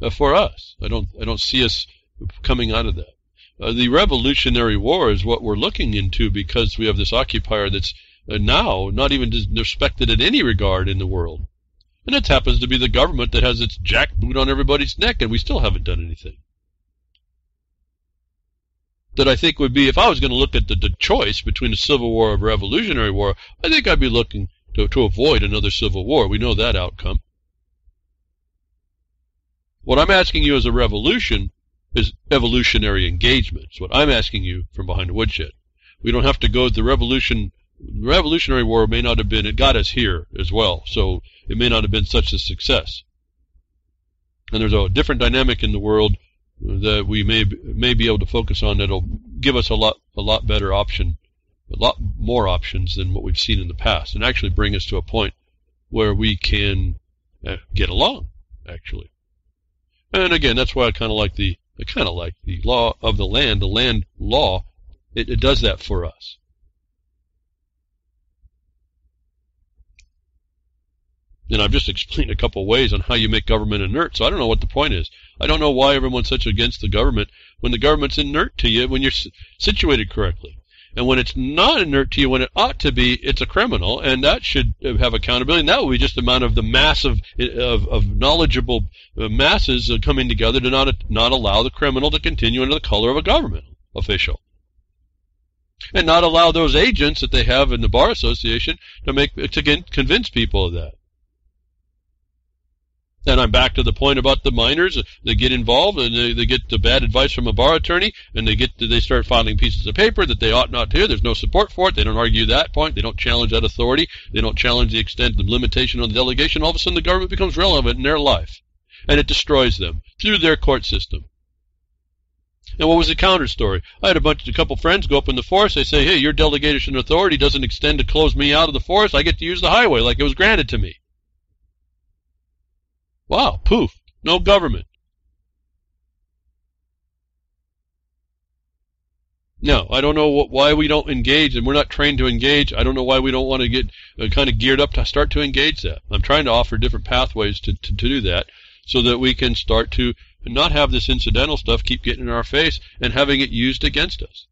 A: uh, for us. I don't I don't see us coming out of that. Uh, the Revolutionary War is what we're looking into because we have this occupier that's uh, now not even respected in any regard in the world. And it happens to be the government that has its jackboot on everybody's neck, and we still haven't done anything. That I think would be, if I was going to look at the, the choice between a civil war or a revolutionary war, I think I'd be looking to, to avoid another civil war. We know that outcome. What I'm asking you is a revolution is evolutionary engagements. What I'm asking you from behind the woodshed. We don't have to go the revolution. The Revolutionary War may not have been. It got us here as well, so it may not have been such a success. And there's a different dynamic in the world that we may may be able to focus on that'll give us a lot a lot better option, a lot more options than what we've seen in the past, and actually bring us to a point where we can uh, get along. Actually, and again, that's why I kind of like the I kind of like the law of the land, the land law. It, it does that for us. And I've just explained a couple ways on how you make government inert, so I don't know what the point is. I don't know why everyone's such against the government when the government's inert to you when you're situated correctly. And when it's not inert to you when it ought to be, it's a criminal, and that should have accountability. And that would be just the amount of the mass of, of, of knowledgeable uh, masses coming together to not, not allow the criminal to continue under the color of a government official. And not allow those agents that they have in the Bar Association to make to convince people of that. And I'm back to the point about the miners. They get involved and they, they get the bad advice from a bar attorney, and they get to, they start filing pieces of paper that they ought not to. There's no support for it. They don't argue that point. They don't challenge that authority. They don't challenge the extent of the limitation on the delegation. All of a sudden, the government becomes relevant in their life, and it destroys them through their court system. And what was the counter story? I had a bunch, a couple friends go up in the forest. They say, "Hey, your delegation authority doesn't extend to close me out of the forest. I get to use the highway like it was granted to me." Wow, poof, no government. No, I don't know what, why we don't engage, and we're not trained to engage. I don't know why we don't want to get uh, kind of geared up to start to engage that. I'm trying to offer different pathways to, to, to do that so that we can start to not have this incidental stuff keep getting in our face and having it used against us.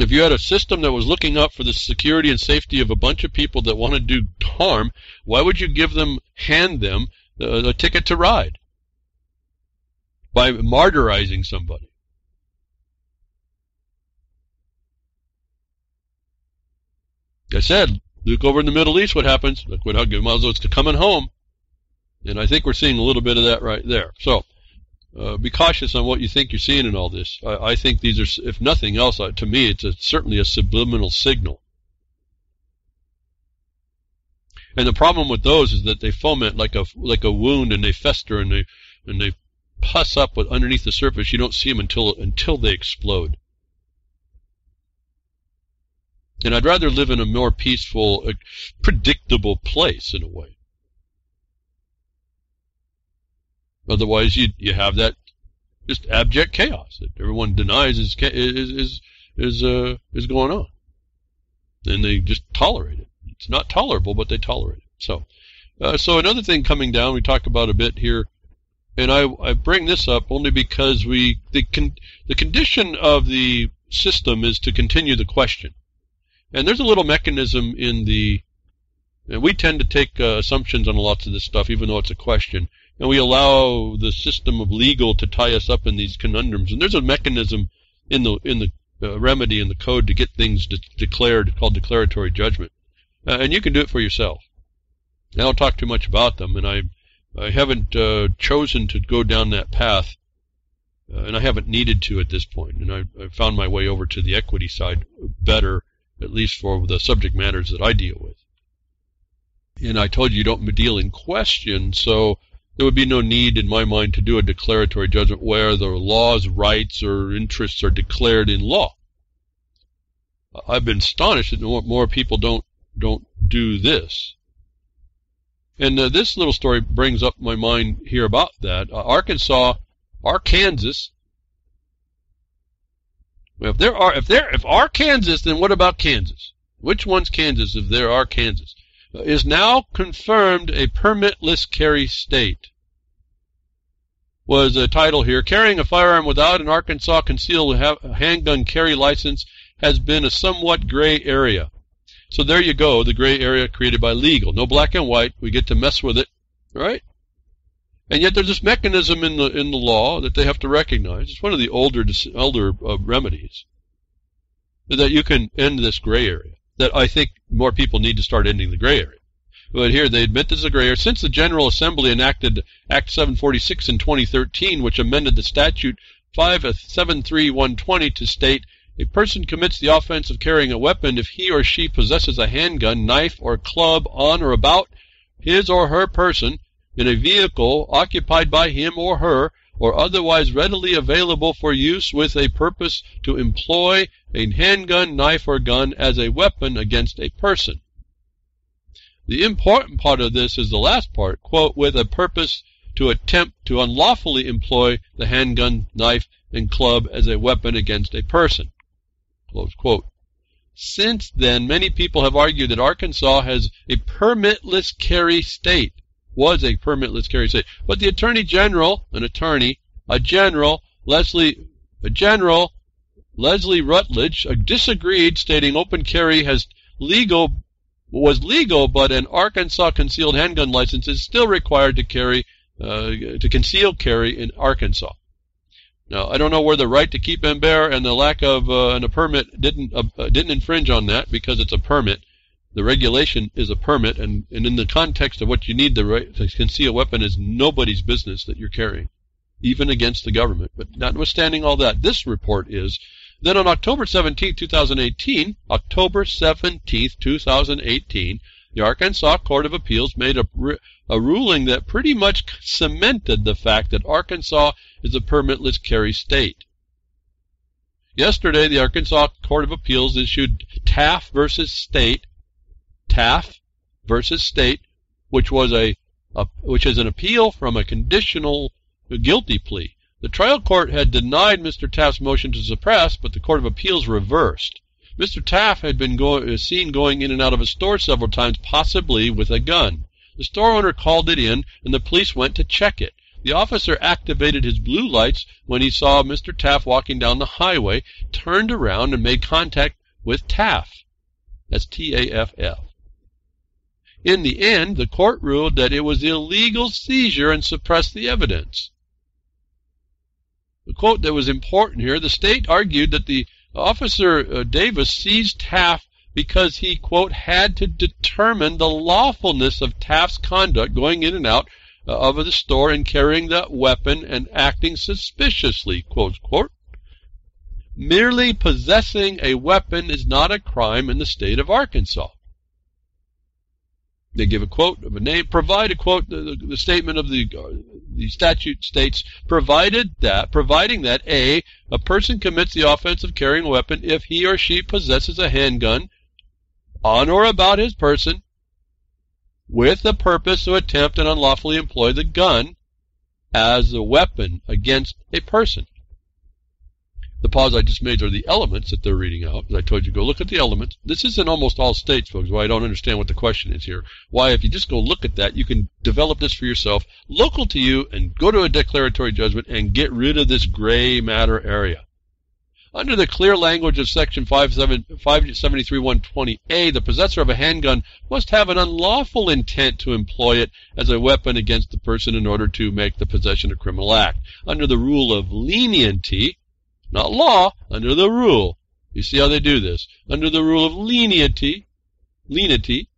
A: If you had a system that was looking out for the security and safety of a bunch of people that want to do harm, why would you give them, hand them a, a ticket to ride? By martyrizing somebody. I said, look over in the Middle East what happens. Look what Muslims to coming home. And I think we're seeing a little bit of that right there. So, uh, be cautious on what you think you're seeing in all this. I, I think these are, if nothing else, to me, it's a, certainly a subliminal signal. And the problem with those is that they foment like a like a wound, and they fester, and they and they pus up with underneath the surface. You don't see them until until they explode. And I'd rather live in a more peaceful, uh, predictable place in a way. Otherwise, you you have that just abject chaos that everyone denies is is is is uh, is going on, and they just tolerate it. It's not tolerable, but they tolerate it. So, uh, so another thing coming down, we talk about a bit here, and I I bring this up only because we the con, the condition of the system is to continue the question, and there's a little mechanism in the and we tend to take uh, assumptions on lots of this stuff, even though it's a question and we allow the system of legal to tie us up in these conundrums. And there's a mechanism in the in the uh, remedy in the code to get things de- declared called declaratory judgment, uh, and you can do it for yourself. I don't talk too much about them, and I I haven't uh, chosen to go down that path, uh, and I haven't needed to at this point. And I, I found my way over to the equity side better, at least for the subject matters that I deal with. And I told you you don't deal in question, so there would be no need in my mind to do a declaratory judgment where the law's rights or interests are declared in law. I've been astonished that more people don't don't do this. And uh, this little story brings up my mind here about that. Uh, Arkansas, Arkansas. Well, if there are, if there, if Arkansas, then what about Kansas? Which one's Kansas? If there are Kansas, is now confirmed a permitless carry state. Was a title here. Carrying a firearm without an Arkansas concealed handgun carry license has been a somewhat gray area. So there you go, the gray area created by legal. No black and white. We get to mess with it, right? And yet there's this mechanism in the in the law that they have to recognize. It's one of the older older uh, remedies that you can end this gray area that I think more people need to start ending the gray area. But here they admit there's a gray area. Since the General Assembly enacted Act 746 in 2013, which amended the statute 573120 to state a person commits the offense of carrying a weapon if he or she possesses a handgun, knife, or club on or about his or her person in a vehicle occupied by him or her or otherwise readily available for use with a purpose to employ a handgun, knife, or gun as a weapon against a person. The important part of this is the last part, quote, with a purpose to attempt to unlawfully employ the handgun, knife, and club as a weapon against a person. Close quote. Since then, many people have argued that Arkansas has a permitless carry state was a permitless carry state. But the Attorney General, an attorney, a general, Leslie, a general, Leslie Rutledge, uh, disagreed, stating open carry has legal was legal, but an Arkansas concealed handgun license is still required to carry uh, to conceal carry in Arkansas. Now, I don't know where the right to keep and bear and the lack of uh, and a permit didn't uh, didn't infringe on that because it's a permit. The regulation is a permit, and, and in the context of what you need the right to conceal a weapon is nobody's business that you're carrying, even against the government. But notwithstanding all that, this report is that on October 17, 2018, October 17, 2018, the Arkansas Court of Appeals made a, a ruling that pretty much cemented the fact that Arkansas is a permitless carry state. Yesterday, the Arkansas Court of Appeals issued Taft versus State Taft versus State, which was a, a which is an appeal from a conditional guilty plea. The trial court had denied Mr. Taft's motion to suppress, but the Court of Appeals reversed. Mr. Taft had been go- uh, seen going in and out of a store several times, possibly with a gun. The store owner called it in, and the police went to check it. The officer activated his blue lights when he saw Mr. Taft walking down the highway, turned around, and made contact with Taft. That's T A F F. In the end, the court ruled that it was illegal seizure and suppressed the evidence. The quote that was important here the state argued that the officer uh, Davis seized Taft because he, quote, had to determine the lawfulness of Taft's conduct going in and out uh, of the store and carrying the weapon and acting suspiciously, quote, quote. Merely possessing a weapon is not a crime in the state of Arkansas. They give a quote of a name, provide a quote. The, the, the statement of the uh, the statute states, provided that, providing that a a person commits the offense of carrying a weapon if he or she possesses a handgun on or about his person with the purpose to attempt and unlawfully employ the gun as a weapon against a person. The pause I just made are the elements that they're reading out. As I told you, go look at the elements. This is in almost all states, folks, why I don't understand what the question is here. Why, if you just go look at that, you can develop this for yourself, local to you, and go to a declaratory judgment and get rid of this gray matter area. Under the clear language of Section 573.120a, the possessor of a handgun must have an unlawful intent to employ it as a weapon against the person in order to make the possession a criminal act. Under the rule of leniency, not law, under the rule. You see how they do this? Under the rule of leniency, lenity,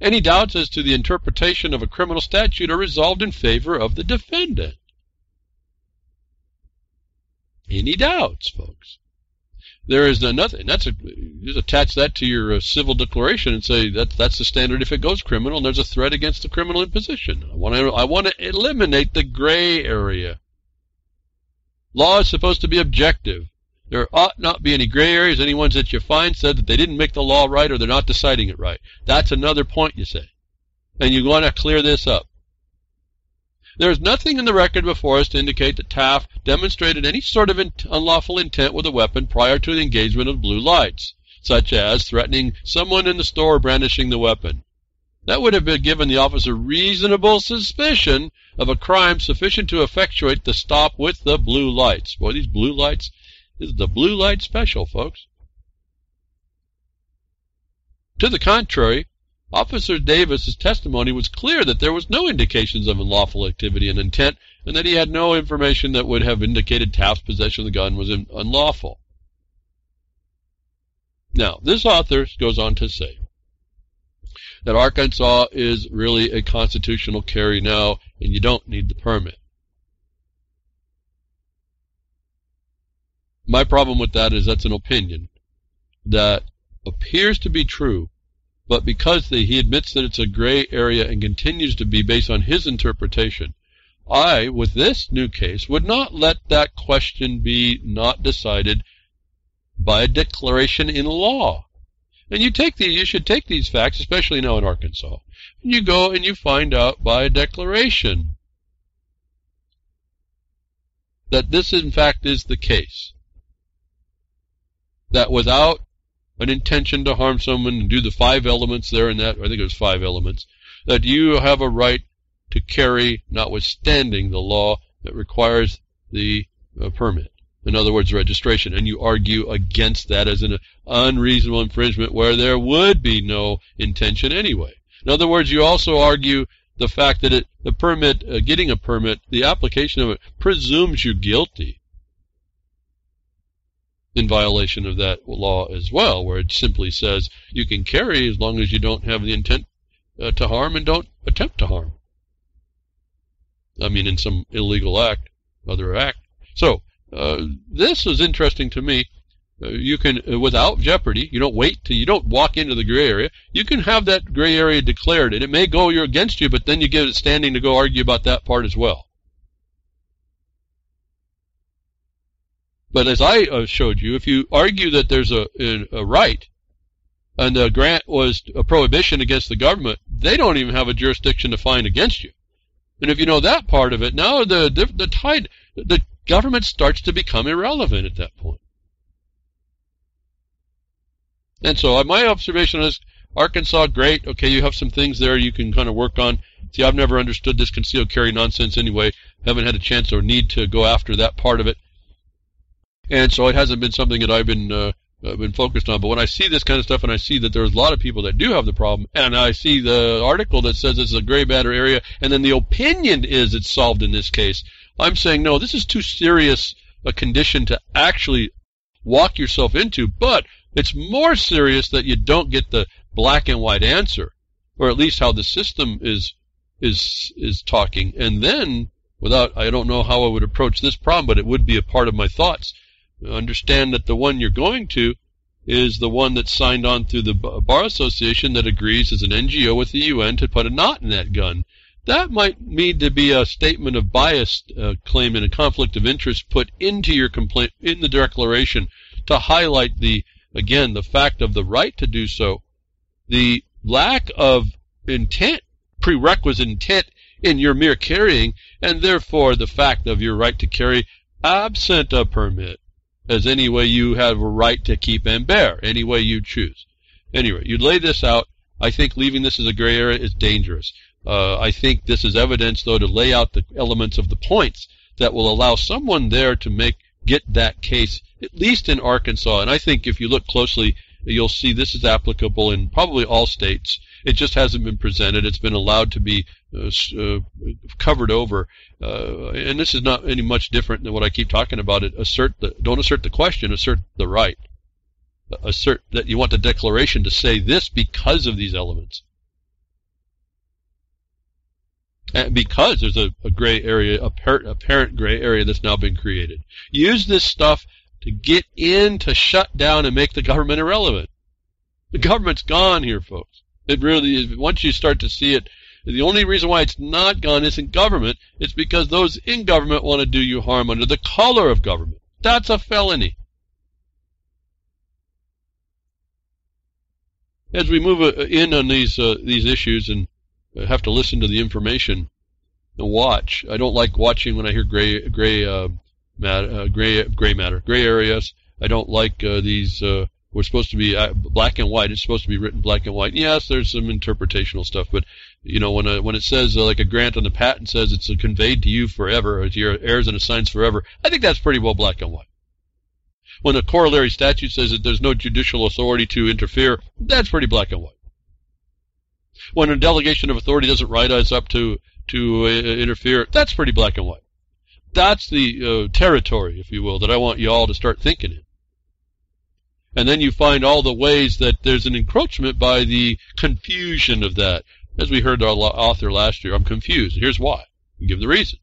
A: any doubts as to the interpretation of a criminal statute are resolved in favor of the defendant. Any doubts, folks? There is nothing. That's a just attach that to your uh, civil declaration and say that that's the standard if it goes criminal and there's a threat against the criminal imposition. I want to I want to eliminate the gray area. Law is supposed to be objective. There ought not be any gray areas. Any ones that you find said that they didn't make the law right or they're not deciding it right. That's another point, you say. And you want to clear this up. There is nothing in the record before us to indicate that Taft demonstrated any sort of in unlawful intent with a weapon prior to the engagement of blue lights, such as threatening someone in the store brandishing the weapon. That would have been given the officer reasonable suspicion of a crime sufficient to effectuate the stop with the blue lights. Boy, these blue lights, this is the blue light special, folks. To the contrary, Officer Davis's testimony was clear that there was no indications of unlawful activity and intent, and that he had no information that would have indicated Taft's possession of the gun was unlawful. Now, this author goes on to say, that Arkansas is really a constitutional carry now, and you don't need the permit. My problem with that is that's an opinion that appears to be true, but because the, he admits that it's a gray area and continues to be based on his interpretation, I, with this new case, would not let that question be not decided by a declaration in law. And you take these, you should take these facts, especially now in Arkansas, and you go and you find out by declaration that this in fact is the case. That without an intention to harm someone and do the five elements there in that, I think it was five elements, that you have a right to carry notwithstanding the law that requires the uh, permit. In other words, registration. And you argue against that as an unreasonable infringement where there would be no intention anyway. In other words, you also argue the fact that it, the permit, uh, getting a permit, the application of it presumes you guilty in violation of that law as well, where it simply says you can carry as long as you don't have the intent uh, to harm and don't attempt to harm. I mean, in some illegal act, other act. So, uh, this is interesting to me. Uh, you can, uh, without jeopardy, you don't wait till you don't walk into the gray area. You can have that gray area declared, and it may go you're against you, but then you get it standing to go argue about that part as well. But as I uh, showed you, if you argue that there's a, a right and the grant was a prohibition against the government, they don't even have a jurisdiction to find against you. And if you know that part of it, now the the tide, the government starts to become irrelevant at that point. And so uh, my observation is Arkansas, great. Okay, you have some things there you can kind of work on. See, I've never understood this concealed carry nonsense anyway. Haven't had a chance or need to go after that part of it and so it hasn't been something that I've been uh, uh, been focused on. But when I see this kind of stuff, and I see that there's a lot of people that do have the problem, and I see the article that says it's a gray matter area, and then the opinion is it's solved in this case, I'm saying no, this is too serious a condition to actually walk yourself into. But it's more serious that you don't get the black and white answer, or at least how the system is is is talking, and then without I don't know how I would approach this problem, but it would be a part of my thoughts understand that the one you're going to is the one that's signed on through the Bar Association that agrees as an NGO with the UN to put a knot in that gun. That might need to be a statement of bias uh, claim and a conflict of interest put into your complaint in the declaration to highlight the again the fact of the right to do so, the lack of intent, prerequisite intent in your mere carrying, and therefore the fact of your right to carry absent a permit as any way you have a right to keep and bear, any way you choose. Anyway, you lay this out. I think leaving this as a gray area is dangerous. Uh, I think this is evidence, though, to lay out the elements of the points that will allow someone there to make get that case, at least in Arkansas. And I think if you look closely, you'll see this is applicable in probably all states. It just hasn't been presented. It's been allowed to be uh, uh, covered over. Uh, and this is not any much different than what I keep talking about. It assert the don't assert the question, assert the right. Assert that you want the declaration to say this because of these elements. And because there's a, a gray area, a apparent, apparent gray area that's now been created. Use this stuff to get in to shut down and make the government irrelevant. The government's gone here, folks. It really is. Once you start to see it, the only reason why it's not gone isn't government. It's because those in government want to do you harm under the color of government. That's a felony. As we move uh, in on these uh, these issues and have to listen to the information and watch. I don't like watching when I hear gray gray uh, uh, gray gray matter, gray areas. I don't like uh, these. Uh, we're supposed to be uh, black and white. It's supposed to be written black and white. Yes, there's some interpretational stuff, but you know when a, when it says uh, like a grant on the patent says it's conveyed to you forever, or to your heirs and assigns forever. I think that's pretty well black and white. When a corollary statute says that there's no judicial authority to interfere, that's pretty black and white. When a delegation of authority doesn't write us up to to uh, interfere, that's pretty black and white. That's the uh, territory, if you will, that I want you all to start thinking in. And then you find all the ways that there's an encroachment by the confusion of that. As we heard our author last year, I'm confused. Here's why. You give the reason.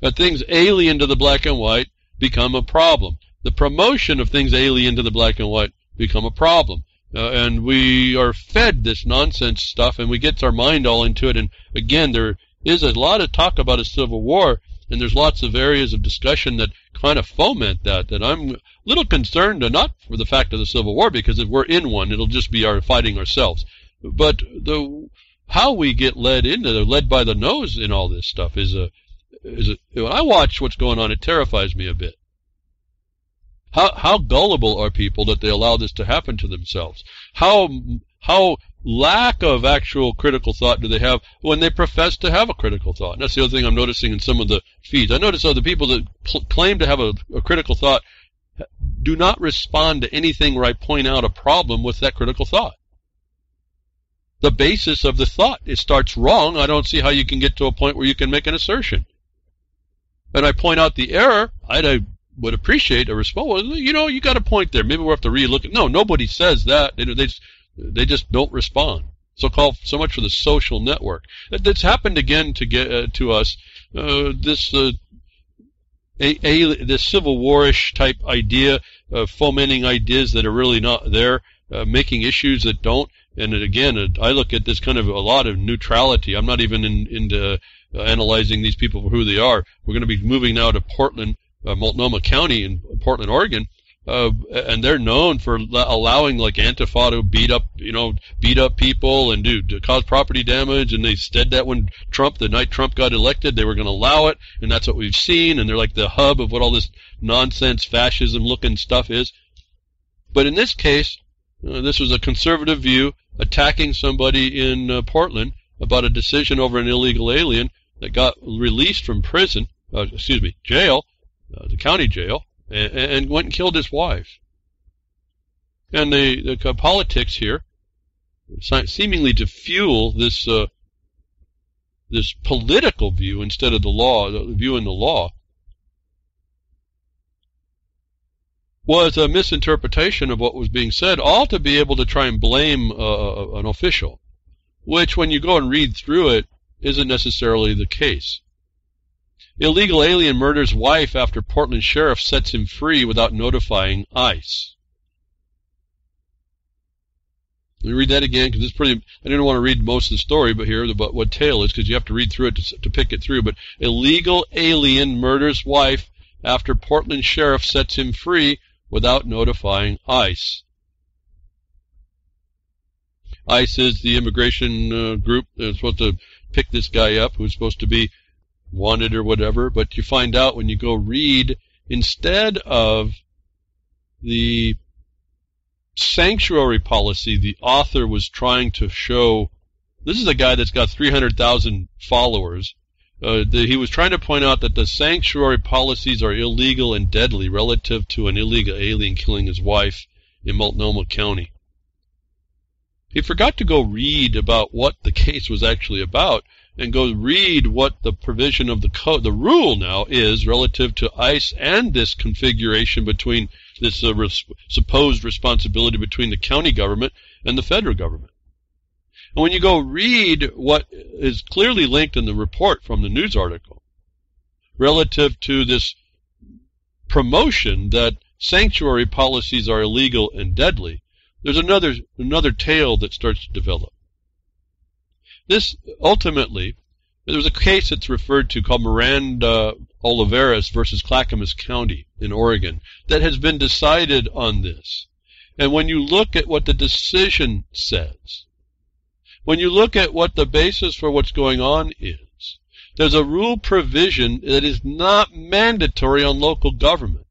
A: That things alien to the black and white become a problem. The promotion of things alien to the black and white become a problem. Uh, and we are fed this nonsense stuff and we get our mind all into it. And again, there is a lot of talk about a civil war and there's lots of areas of discussion that kind of foment that, that I'm a little concerned, not for the fact of the Civil War, because if we're in one, it'll just be our fighting ourselves. But the, how we get led into, led by the nose in all this stuff is a, is a, when I watch what's going on, it terrifies me a bit. How, how gullible are people that they allow this to happen to themselves? How, how lack of actual critical thought do they have when they profess to have a critical thought? And that's the other thing I'm noticing in some of the feeds. I notice other people that cl- claim to have a, a critical thought do not respond to anything where I point out a problem with that critical thought. The basis of the thought, it starts wrong. I don't see how you can get to a point where you can make an assertion. And I point out the error, I would appreciate a response. Well, you know, you got a point there. Maybe we'll have to relook it. No, nobody says that. They, they just, they just don't respond. So call so much for the social network. That's happened again to get uh, to us. Uh, this uh, a, a, this civil warish type idea, of fomenting ideas that are really not there, uh, making issues that don't. And again, uh, I look at this kind of a lot of neutrality. I'm not even in, into uh, analyzing these people for who they are. We're going to be moving now to Portland, Multnomah County in Portland, Oregon, uh, and they're known for allowing like Antifa to beat up, you know, beat up people and do cause property damage. And they said that when Trump, the night Trump got elected, they were going to allow it, and that's what we've seen. And they're like the hub of what all this nonsense fascism-looking stuff is. But in this case, uh, this was a conservative view attacking somebody in uh, Portland about a decision over an illegal alien that got released from prison, uh, excuse me, jail, uh, the county jail, and, and went and killed his wife. And the, the politics here, seemingly to fuel this uh, this political view instead of the law, the view in the law, was a misinterpretation of what was being said, all to be able to try and blame uh, uh an official, which, when you go and read through it, isn't necessarily the case. Illegal alien murders wife after Portland sheriff sets him free without notifying ICE. Let me read that again because it's pretty. I didn't want to read most of the story, but here about what tale is because you have to read through it to, to pick it through. But illegal alien murders wife after Portland sheriff sets him free without notifying ICE. ICE is the immigration uh, group that's supposed to pick this guy up, who's supposed to be wanted or whatever, but you find out when you go read, instead of the sanctuary policy the author was trying to show, this is a guy that's got 300,000 followers. Uh, the, he was trying to point out that the sanctuary policies are illegal and deadly relative to an illegal alien killing his wife in Multnomah County. He forgot to go read about what the case was actually about, and go read what the provision of the code, the rule now is relative to ICE and this configuration between this uh, res- supposed responsibility between the county government and the federal government. And when you go read what is clearly linked in the report from the news article relative to this promotion that sanctuary policies are illegal and deadly, there's another another tale that starts to develop. This ultimately, there was a case that's referred to called Miranda Olivares versus Clackamas County in Oregon that has been decided on this. And when you look at what the decision says, when you look at what the basis for what's going on is, there's a rule provision that is not mandatory on local government.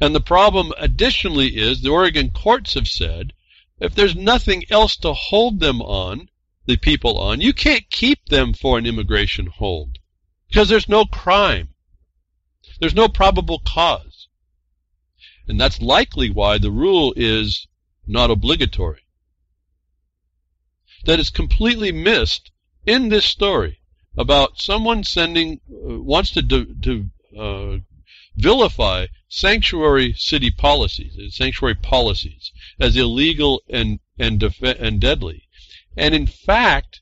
A: And the problem additionally is the Oregon courts have said if there's nothing else to hold them on, the people on, you can't keep them for an immigration hold because there's no crime. There's no probable cause. And that's likely why the rule is not obligatory. That is completely missed in this story about someone sending, uh, wants to, do, to uh, vilify sanctuary city policies, sanctuary policies, as illegal and and def- and deadly. And in fact,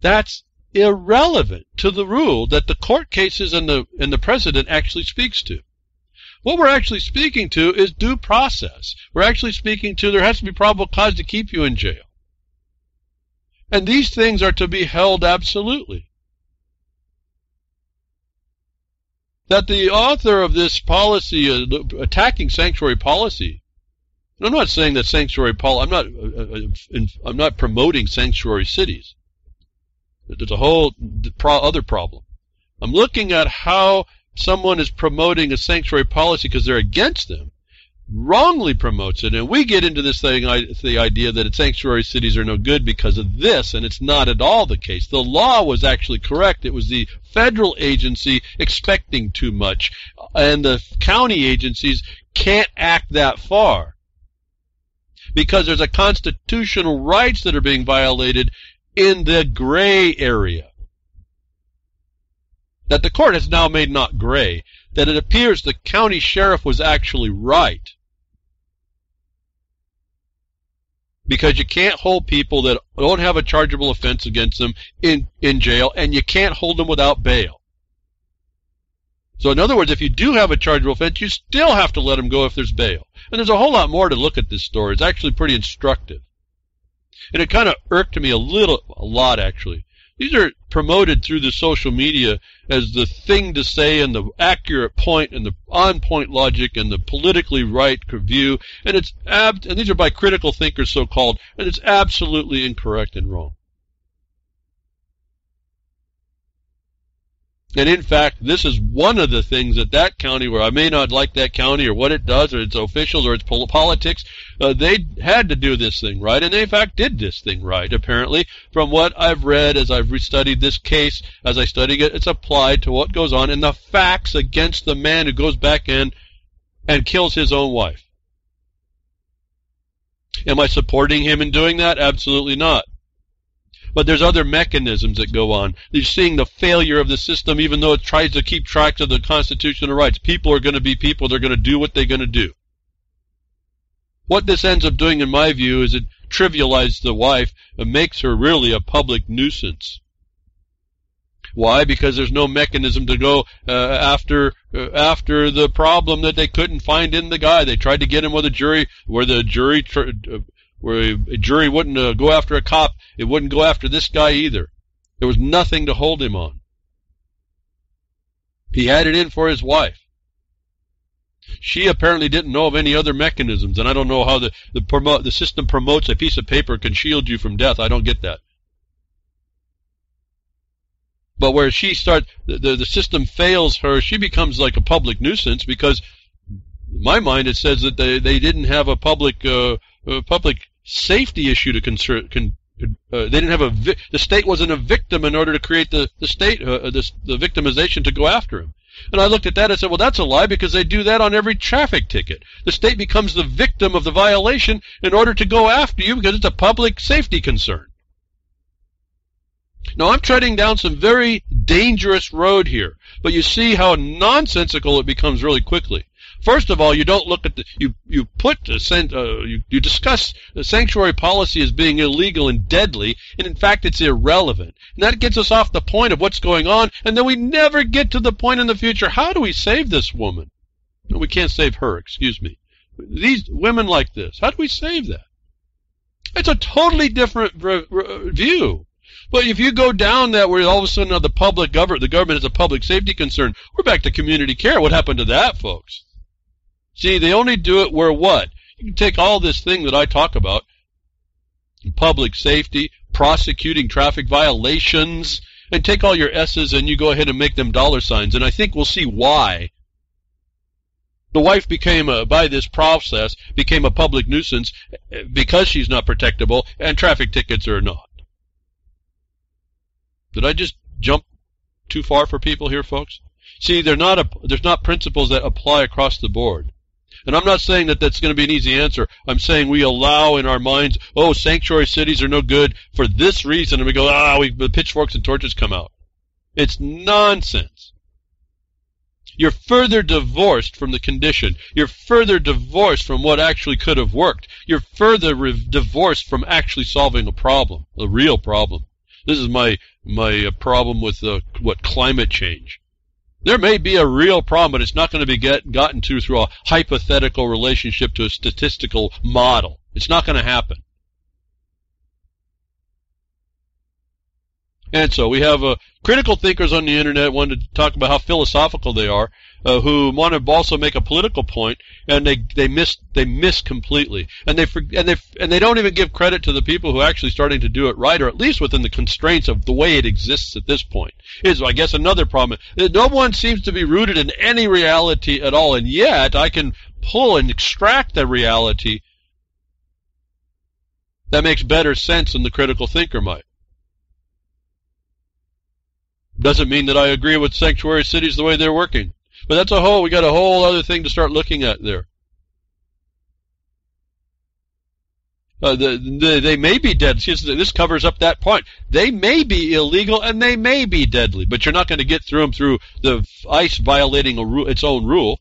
A: that's irrelevant to the rule that the court cases and the and the president actually speaks to. What we're actually speaking to is due process. We're actually speaking to there has to be probable cause to keep you in jail. And these things are to be held absolutely. That the author of this policy, uh, attacking sanctuary policy, I'm not saying that sanctuary policy, I'm not, uh, uh, I'm not promoting sanctuary cities. There's a whole other problem. I'm looking at how someone is promoting a sanctuary policy because they're against them, wrongly promotes it, and we get into this thing, the idea that sanctuary cities are no good because of this, and it's not at all the case. The law was actually correct. It was the federal agency expecting too much, and the county agencies can't act that far because there's a constitutional rights that are being violated in the gray area that the court has now made not gray, that it appears the county sheriff was actually right. Because you can't hold people that don't have a chargeable offense against them in, in jail, and you can't hold them without bail. So in other words, if you do have a chargeable offense, you still have to let them go if there's bail. And there's a whole lot more to look at this story. It's actually pretty instructive. And it kind of irked me a little, a lot actually, these are promoted through the social media as the thing to say and the accurate point and the on-point logic and the politically right view, and it's ab- and these are by critical thinkers so-called, and it's absolutely incorrect and wrong. And in fact, this is one of the things that that county, where I may not like that county or what it does or its officials or its politics, uh, they had to do this thing right, and they in fact did this thing right. Apparently, from what I've read as I've studied this case, as I study it, it's applied to what goes on and the facts against the man who goes back in and kills his own wife. Am I supporting him in doing that? Absolutely not. But there's other mechanisms that go on. You're seeing the failure of the system, even though it tries to keep track of the constitutional rights. People are going to be people. They're going to do what they're going to do. What this ends up doing, in my view, is it trivializes the wife and makes her really a public nuisance. Why? Because there's no mechanism to go uh, after uh, after the problem that they couldn't find in the guy. They tried to get him with a jury, where the jury tr- uh, where a jury wouldn't uh, go after a cop. It wouldn't go after this guy either. There was nothing to hold him on. He had it in for his wife. She apparently didn't know of any other mechanisms, and I don't know how the the, promo- the system promotes a piece of paper can shield you from death. I don't get that. But where she starts, the, the, the system fails her, she becomes like a public nuisance because, in my mind, it says that they, they didn't have a public uh, uh, public safety issue to concern. Con, uh, they didn't have a vi- the state wasn't a victim in order to create the the state uh, this, the victimization to go after him. And I looked at that and said, well, that's a lie because they do that on every traffic ticket. The state becomes the victim of the violation in order to go after you because it's a public safety concern. Now, I'm treading down some very dangerous road here, but you see how nonsensical it becomes really quickly. First of all, you don't look at the you you put the, uh, you, you discuss the sanctuary policy as being illegal and deadly, and in fact it's irrelevant. And that gets us off the point of what's going on, and then we never get to the point in the future. How do we save this woman? No, we can't save her. Excuse me. These women like this. How do we save that? It's a totally different view. But if you go down that where all of a sudden the public government, the government is a public safety concern, we're back to community care. What happened to that, folks? See, they only do it where what? You can take all this thing that I talk about, public safety, prosecuting traffic violations, and take all your S's and you go ahead and make them dollar signs. And I think we'll see why. The wife became, a, by this process, became a public nuisance eh, because she's not protectable and traffic tickets are not. Did I just jump too far for people here, folks? See, not a, there's not principles that apply across the board. And I'm not saying that that's going to be an easy answer. I'm saying we allow in our minds, oh, sanctuary cities are no good for this reason, and we go, ah, we, the pitchforks and torches come out. It's nonsense. You're further divorced from the condition. You're further divorced from what actually could have worked. You're further re- divorced from actually solving a problem, a real problem. This is my my uh, problem with uh, what climate change. There may be a real problem, but it's not going to be get, gotten to through a hypothetical relationship to a statistical model. It's not going to happen. And so we have uh, critical thinkers on the internet wanted to talk about how philosophical they are, uh, who want to also make a political point, and they they miss they miss completely, and they and they and they don't even give credit to the people who are actually starting to do it right, or at least within the constraints of the way it exists at this point. Is I guess another problem. No one seems to be rooted in any reality at all, and yet I can pull and extract the reality that makes better sense than the critical thinker might. Doesn't mean that I agree with sanctuary cities the way they're working. But that's a whole, we got a whole other thing to start looking at there. Uh, the, the, they may be dead. This covers up that point. They may be illegal and they may be deadly, but you're not going to get through them through the ICE violating a its own rule.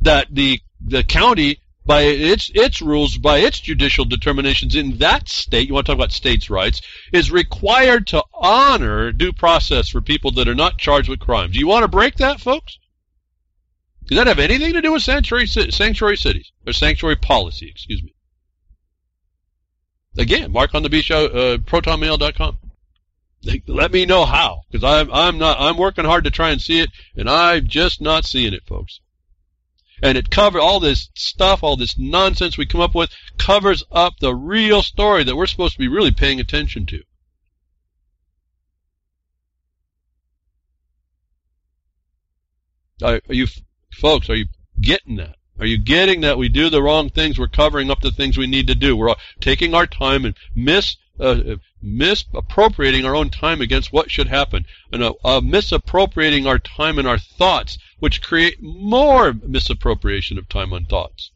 A: That the the county by its its rules, by its judicial determinations in that state, you want to talk about states' rights, is required to honor due process for people that are not charged with crimes. Do you want to break that, folks? Does that have anything to do with sanctuary sanctuary cities or sanctuary policy? Excuse me. Again, Mark on the beach, uh, protonmail.com. Let me know how, because I'm I'm not I'm working hard to try and see it, and I'm just not seeing it, folks and it covers all this stuff, all this nonsense we come up with, covers up the real story that we're supposed to be really paying attention to. Are, you folks? Are you getting that? Are you getting that we do the wrong things? We're covering up the things we need to do. We're taking our time and miss uh, misappropriating our own time against what should happen, and uh, uh, misappropriating our time and our thoughts, which create more misappropriation of time and thoughts.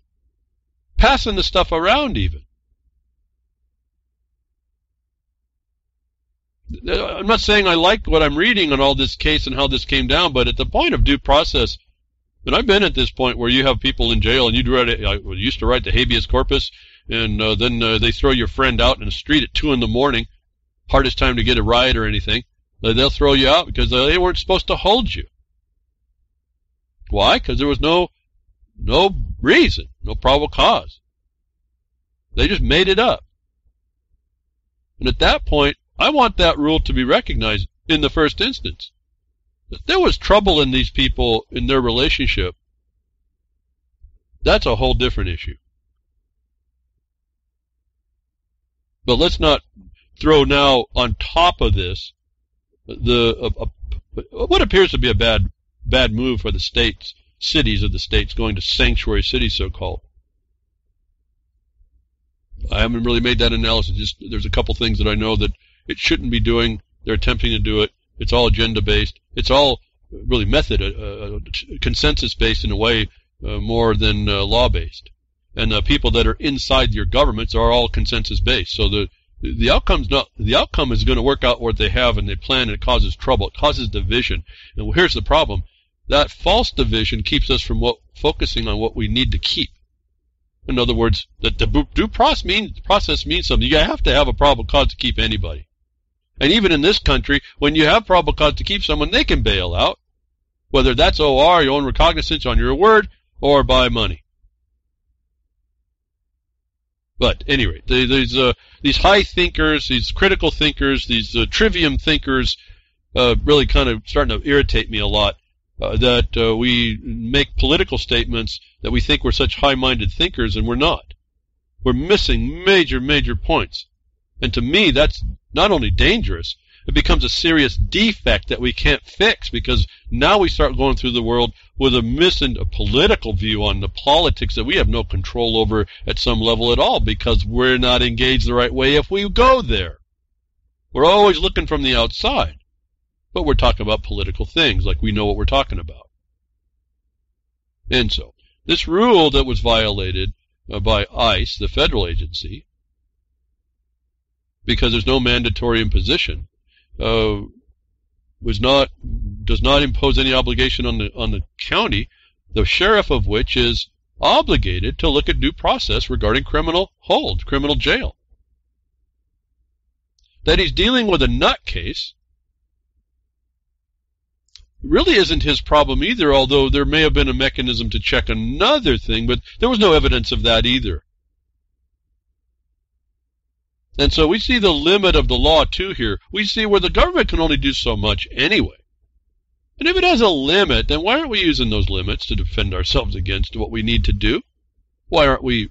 A: Passing the stuff around, even. I'm not saying I like what I'm reading on all this case and how this came down, but at the point of due process, and I've been at this point where you have people in jail, and you write, I used to write the habeas corpus, and uh, then uh, they throw your friend out in the street at two in the morning, hardest time to get a ride or anything. They'll throw you out because they weren't supposed to hold you. Why? Because there was no no reason, no probable cause. They just made it up. And at that point, I want that rule to be recognized in the first instance. If there was trouble in these people in their relationship, that's a whole different issue. But let's not throw now on top of this the uh, uh, what appears to be a bad bad move for the states, cities of the states going to sanctuary cities, so called. I haven't really made that analysis. Just there's a couple things that I know that it shouldn't be doing. They're attempting to do it. It's all agenda based. It's all really method, uh, uh consensus based in a way uh, more than uh, law based and the people that are inside your governments are all consensus based. So the the outcome's not the outcome is going to work out what they have and they plan and it causes trouble. It causes division. And here's the problem. That false division keeps us from what focusing on what we need to keep. In other words, that the due process means process means something. You have to have a probable cause to keep anybody. And even in this country, when you have probable cause to keep someone, they can bail out. Whether that's OR, your own recognizance on your word, or by money. But anyway, these uh, these high thinkers, these critical thinkers, these uh, trivium thinkers, uh, really kind of starting to irritate me a lot. Uh, that uh, we make political statements that we think we're such high-minded thinkers, and we're not. We're missing major, major points. And to me, that's not only dangerous, it becomes a serious defect that we can't fix because now we start going through the world with a missing a political view on the politics that we have no control over at some level at all because we're not engaged the right way if we go there. We're always looking from the outside, but we're talking about political things like we know what we're talking about. And so, this rule that was violated uh, by ICE, the federal agency, because there's no mandatory imposition, uh, was not does not impose any obligation on the on the county, the sheriff of which is obligated to look at due process regarding criminal hold, criminal jail. That he's dealing with a nut case really isn't his problem either, although there may have been a mechanism to check another thing, but there was no evidence of that either. And so we see the limit of the law too here. We see where the government can only do so much anyway. And if it has a limit, then why aren't we using those limits to defend ourselves against what we need to do? Why aren't we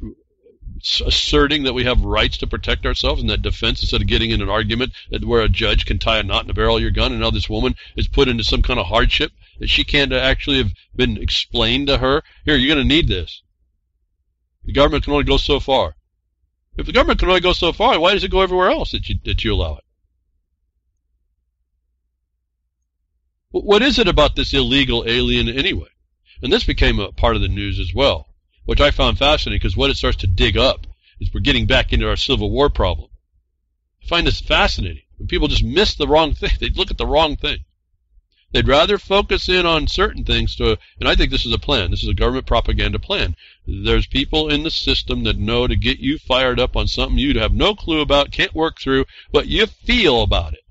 A: asserting that we have rights to protect ourselves and that defense instead of getting in an argument where a judge can tie a knot in the barrel of your gun and now this woman is put into some kind of hardship that she can't actually have been explained to her? Here, you're going to need this. The government can only go so far. If the government can only go so far, why does it go everywhere else that you, that you allow it? What is it about this illegal alien anyway? And this became a part of the news as well which I found fascinating because what it starts to dig up is we're getting back into our Civil War problem. I find this fascinating. When people just miss the wrong thing, they look at the wrong thing. They'd rather focus in on certain things to, and I think this is a plan. This is a government propaganda plan. There's people in the system that know to get you fired up on something you'd have no clue about, can't work through, but you feel about it.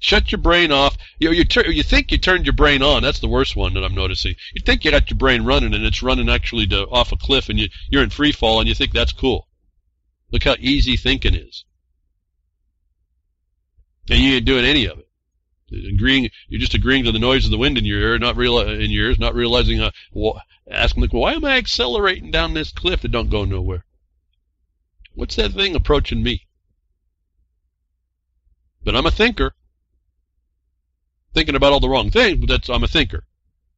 A: Shut your brain off. You, you, you think you turned your brain on. That's the worst one that I'm noticing. You think you got your brain running and it's running actually to, off a cliff and you, you're in free fall and you think that's cool. Look how easy thinking is. And you ain't doing any of it. Agreeing, you're just agreeing to the noise of the wind in your ear, not real in your ears, not realizing. Uh, well, asking like, why am I accelerating down this cliff that don't go nowhere? What's that thing approaching me? But I'm a thinker thinking about all the wrong things, but that's I'm a thinker.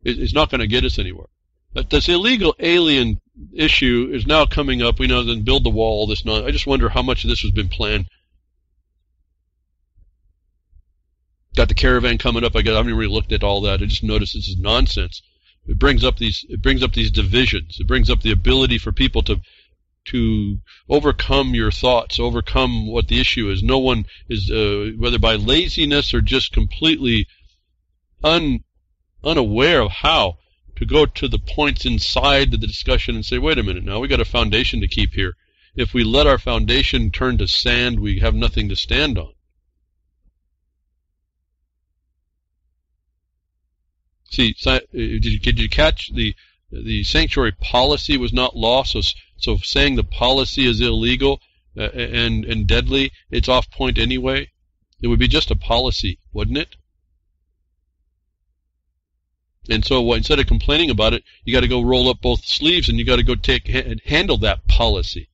A: It, it's not going to get us anywhere. But this illegal alien issue is now coming up. We know then build the wall. This non. I just wonder how much of this has been planned. Got the caravan coming up. I, got, I haven't really looked at all that. I just noticed this is nonsense. It brings up these. It brings up these divisions. It brings up the ability for people to to overcome your thoughts, overcome what the issue is. No one is, uh, whether by laziness or just completely un, unaware of how to go to the points inside the discussion and say, wait a minute now, we got a foundation to keep here. If we let our foundation turn to sand, we have nothing to stand on. See, uh, did you, did you catch the the sanctuary policy was not law? So, so saying the policy is illegal uh, and and deadly, it's off point anyway. It would be just a policy, wouldn't it? And so well, instead of complaining about it, you got to go roll up both sleeves and you got to go take and handle that policy.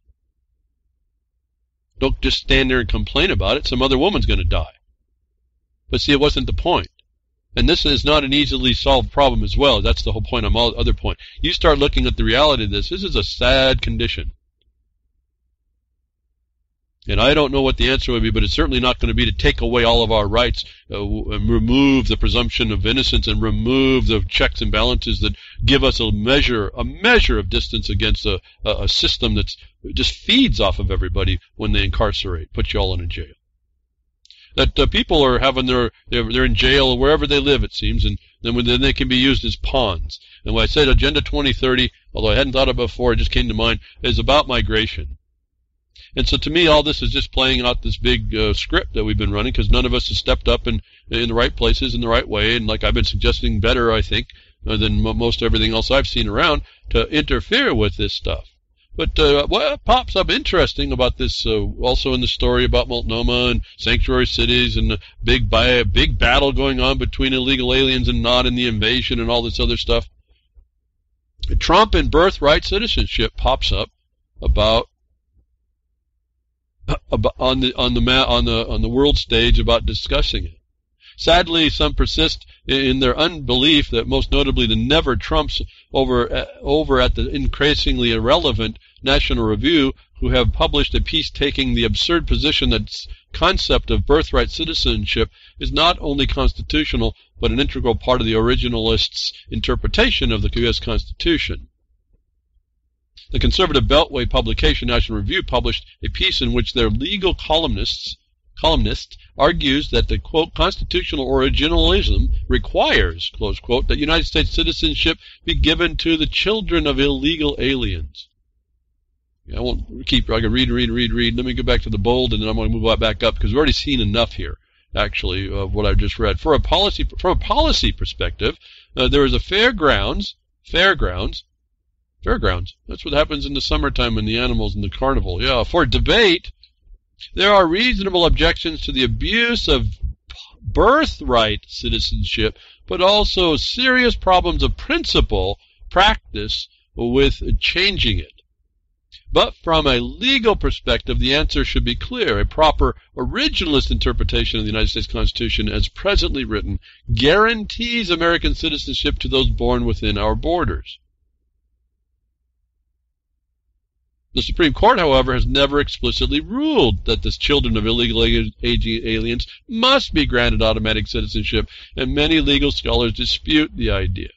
A: Don't just stand there and complain about it. Some other woman's going to die. But see, it wasn't the point. And this is not an easily solved problem as well. That's the whole point on my other point. You start looking at the reality of this. This is a sad condition. And I don't know what the answer would be, but it's certainly not going to be to take away all of our rights, uh, remove the presumption of innocence, and remove the checks and balances that give us a measure, a measure of distance against a, a system that just feeds off of everybody when they incarcerate, put you all in a jail. That uh, people are having their, they're, they're in jail wherever they live, it seems, and then, when, then they can be used as pawns. And when I said Agenda 2030, although I hadn't thought of it before, it just came to mind, is about migration. And so to me, all this is just playing out this big uh, script that we've been running because none of us has stepped up in, in the right places in the right way. And like I've been suggesting better, I think, uh, than most everything else I've seen around to interfere with this stuff. But uh, what pops up interesting about this, uh, also in the story about Multnomah and sanctuary cities and the big, big battle going on between illegal aliens and not in the invasion and all this other stuff. Trump and birthright citizenship pops up about on the on the on the on the world stage about discussing it. Sadly, some persist in their unbelief that most notably the never Trumps over uh, over at the increasingly irrelevant National Review, who have published a piece taking the absurd position that concept of birthright citizenship is not only constitutional but an integral part of the originalists' interpretation of the U.S. Constitution. The conservative Beltway publication, National Review, published a piece in which their legal columnists columnist argues that the quote constitutional originalism requires close quote that United States citizenship be given to the children of illegal aliens. I won't keep. I can read, read, read, read. Let me go back to the bold, and then I'm going to move back up because we've already seen enough here. actually, of what I've just read. For a policy, from a policy perspective, uh, there is a fairgrounds, fairgrounds, fairgrounds. That's what happens in the summertime when the animals in the carnival. Yeah, for debate, there are reasonable objections to the abuse of birthright citizenship, but also serious problems of principle practice with changing it. But from a legal perspective, the answer should be clear. A proper originalist interpretation of the United States Constitution as presently written guarantees American citizenship to those born within our borders. The Supreme Court, however, has never explicitly ruled that the children of illegal aliens must be granted automatic citizenship, and many legal scholars dispute the idea.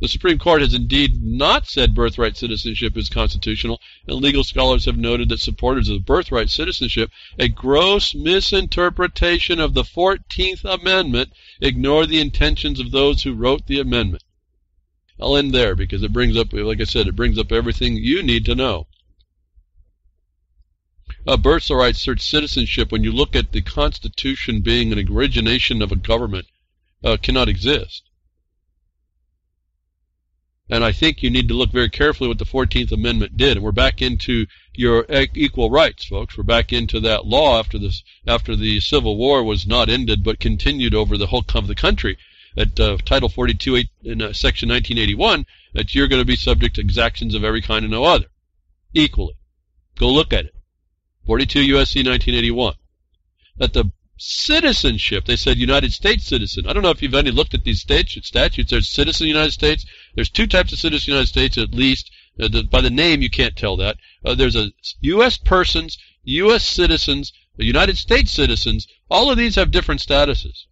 A: The Supreme Court has indeed not said birthright citizenship is constitutional, and legal scholars have noted that supporters of birthright citizenship, a gross misinterpretation of the 14th Amendment, ignore the intentions of those who wrote the amendment. I'll end there because it brings up, like I said, it brings up everything you need to know. Birthright citizenship, when you look at the Constitution being an origination of a government, uh, cannot exist. And I think you need to look very carefully what the 14th Amendment did. And we're back into your equal rights, folks. We're back into that law after this, after the Civil War was not ended but continued over the whole of the country. At uh, Title 42 in uh, Section 1981, that you're going to be subject to exactions of every kind and no other, equally. Go look at it. 42 U.S.C. 1981. That the citizenship. They said United States citizen. I don't know if you've any looked at these statutes. There's citizen of the United States. There's two types of citizen of the United States at least. Uh, the, by the name, you can't tell that. Uh, there's a U.S. persons, U.S. citizens, United States citizens. All of these have different statuses.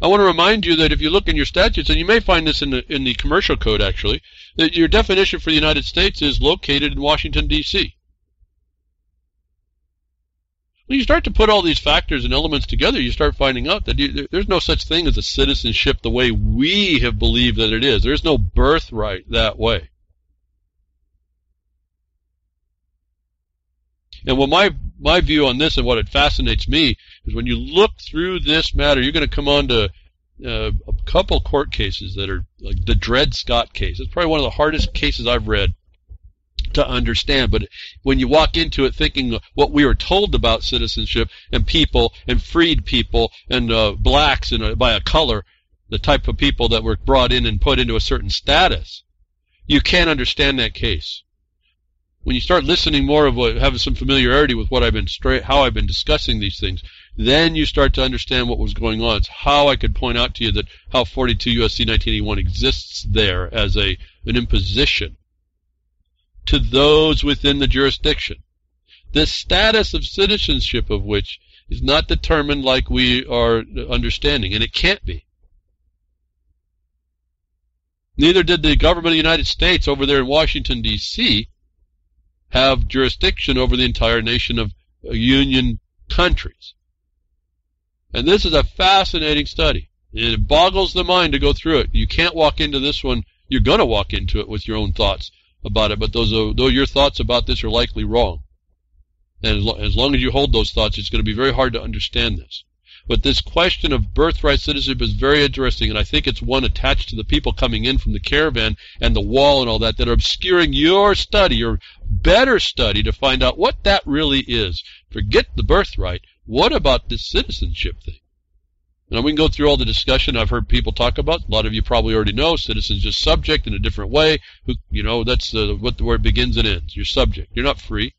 A: I want to remind you that if you look in your statutes, and you may find this in the in the commercial code actually, that your definition for the United States is located in Washington D.C. When you start to put all these factors and elements together, you start finding out that you, there's no such thing as a citizenship the way we have believed that it is. There's no birthright that way. And what my my view on this and what it fascinates me is when you look through this matter, you're going to come on to uh, a couple court cases that are like the Dred Scott case. It's probably one of the hardest cases I've read to understand. But when you walk into it thinking what we were told about citizenship and people and freed people and uh, blacks and uh, by a color, the type of people that were brought in and put into a certain status, you can't understand that case. When you start listening more of what, having some familiarity with what I've been straight, how I've been discussing these things, then you start to understand what was going on. It's how I could point out to you that how 42 USC 1981 exists there as a an imposition to those within the jurisdiction. The status of citizenship of which is not determined like we are understanding, and it can't be. Neither did the government of the United States over there in Washington, D.C., have jurisdiction over the entire nation of union countries. And this is a fascinating study. It boggles the mind to go through it. You can't walk into this one. You're going to walk into it with your own thoughts about it, but those are, though your thoughts about this are likely wrong. And as, lo- as long as you hold those thoughts, it's going to be very hard to understand this. But this question of birthright citizenship is very interesting, and I think it's one attached to the people coming in from the caravan and the wall and all that that are obscuring your study, your better study, to find out what that really is. Forget the birthright. What about this citizenship thing? And we can go through all the discussion I've heard people talk about. A lot of you probably already know citizens just subject in a different way. Who, you know, that's the, what the word begins and ends. You're subject. You're not free.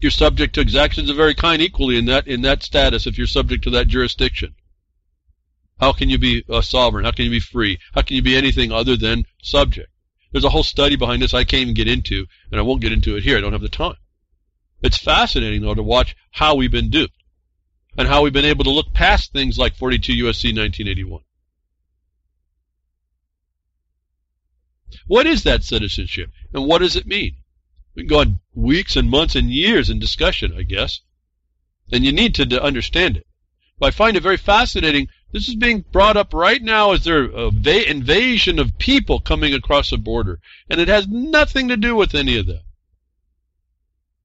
A: You're subject to exactions of every kind equally in that in that status if you're subject to that jurisdiction. How can you be a sovereign? How can you be free? How can you be anything other than subject? There's a whole study behind this I can't even get into, and I won't get into it here. I don't have the time. It's fascinating though to watch how we've been duped and how we've been able to look past things like 42 USC 1981. What is that citizenship, and what does it mean? We can go on weeks and months and years in discussion, I guess, and you need to understand it. But I find it very fascinating. This is being brought up right now as their invasion of people coming across the border, and it has nothing to do with any of that.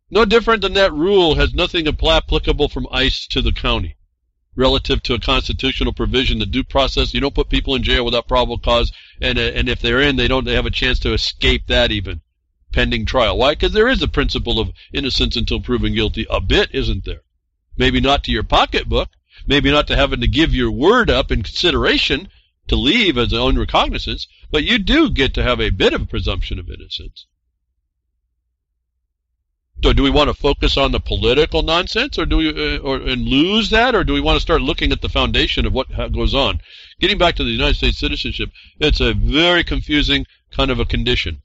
A: No different than that rule has nothing applicable from ICE to the county relative to a constitutional provision, the due process. You don't put people in jail without probable cause, and uh, and if they're in, they don't they have a chance to escape that even pending trial. Why? Because there is a principle of innocence until proven guilty. A bit, isn't there? Maybe not to your pocketbook, maybe not to having to give your word up in consideration to leave as own recognizance, but you do get to have a bit of a presumption of innocence. So do we want to focus on the political nonsense, or do we, uh, or and lose that, or do we want to start looking at the foundation of what goes on? Getting back to the United States citizenship, it's a very confusing kind of a condition.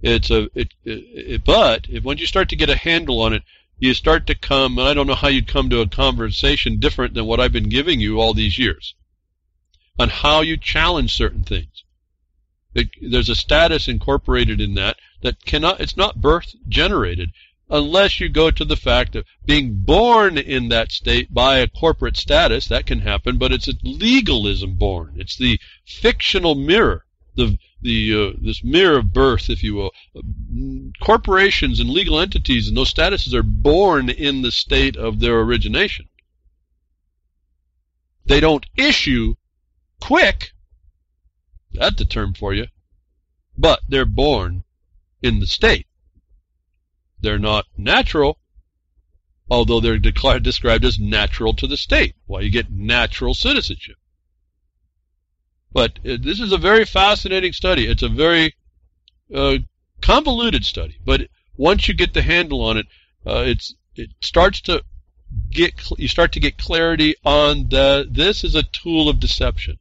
A: It's a, it, it but if once you start to get a handle on it, you start to come. And I don't know how you'd come to a conversation different than what I've been giving you all these years on how you challenge certain things. There's a status incorporated in that that cannot, it's not birth generated unless you go to the fact of being born in that state by a corporate status. That can happen, but it's a legalism born. It's the fictional mirror, the the uh, this mirror of birth, if you will. Corporations and legal entities and those statuses are born in the state of their origination. They don't issue quick. That's the term for you. But they're born in the state. They're not natural, although they're declared, described as natural to the state. Why you get natural citizenship. But uh, this is a very fascinating study. It's a very uh, convoluted study, but once you get the handle on it, uh, it's it starts to get you start to get clarity on the this is a tool of deception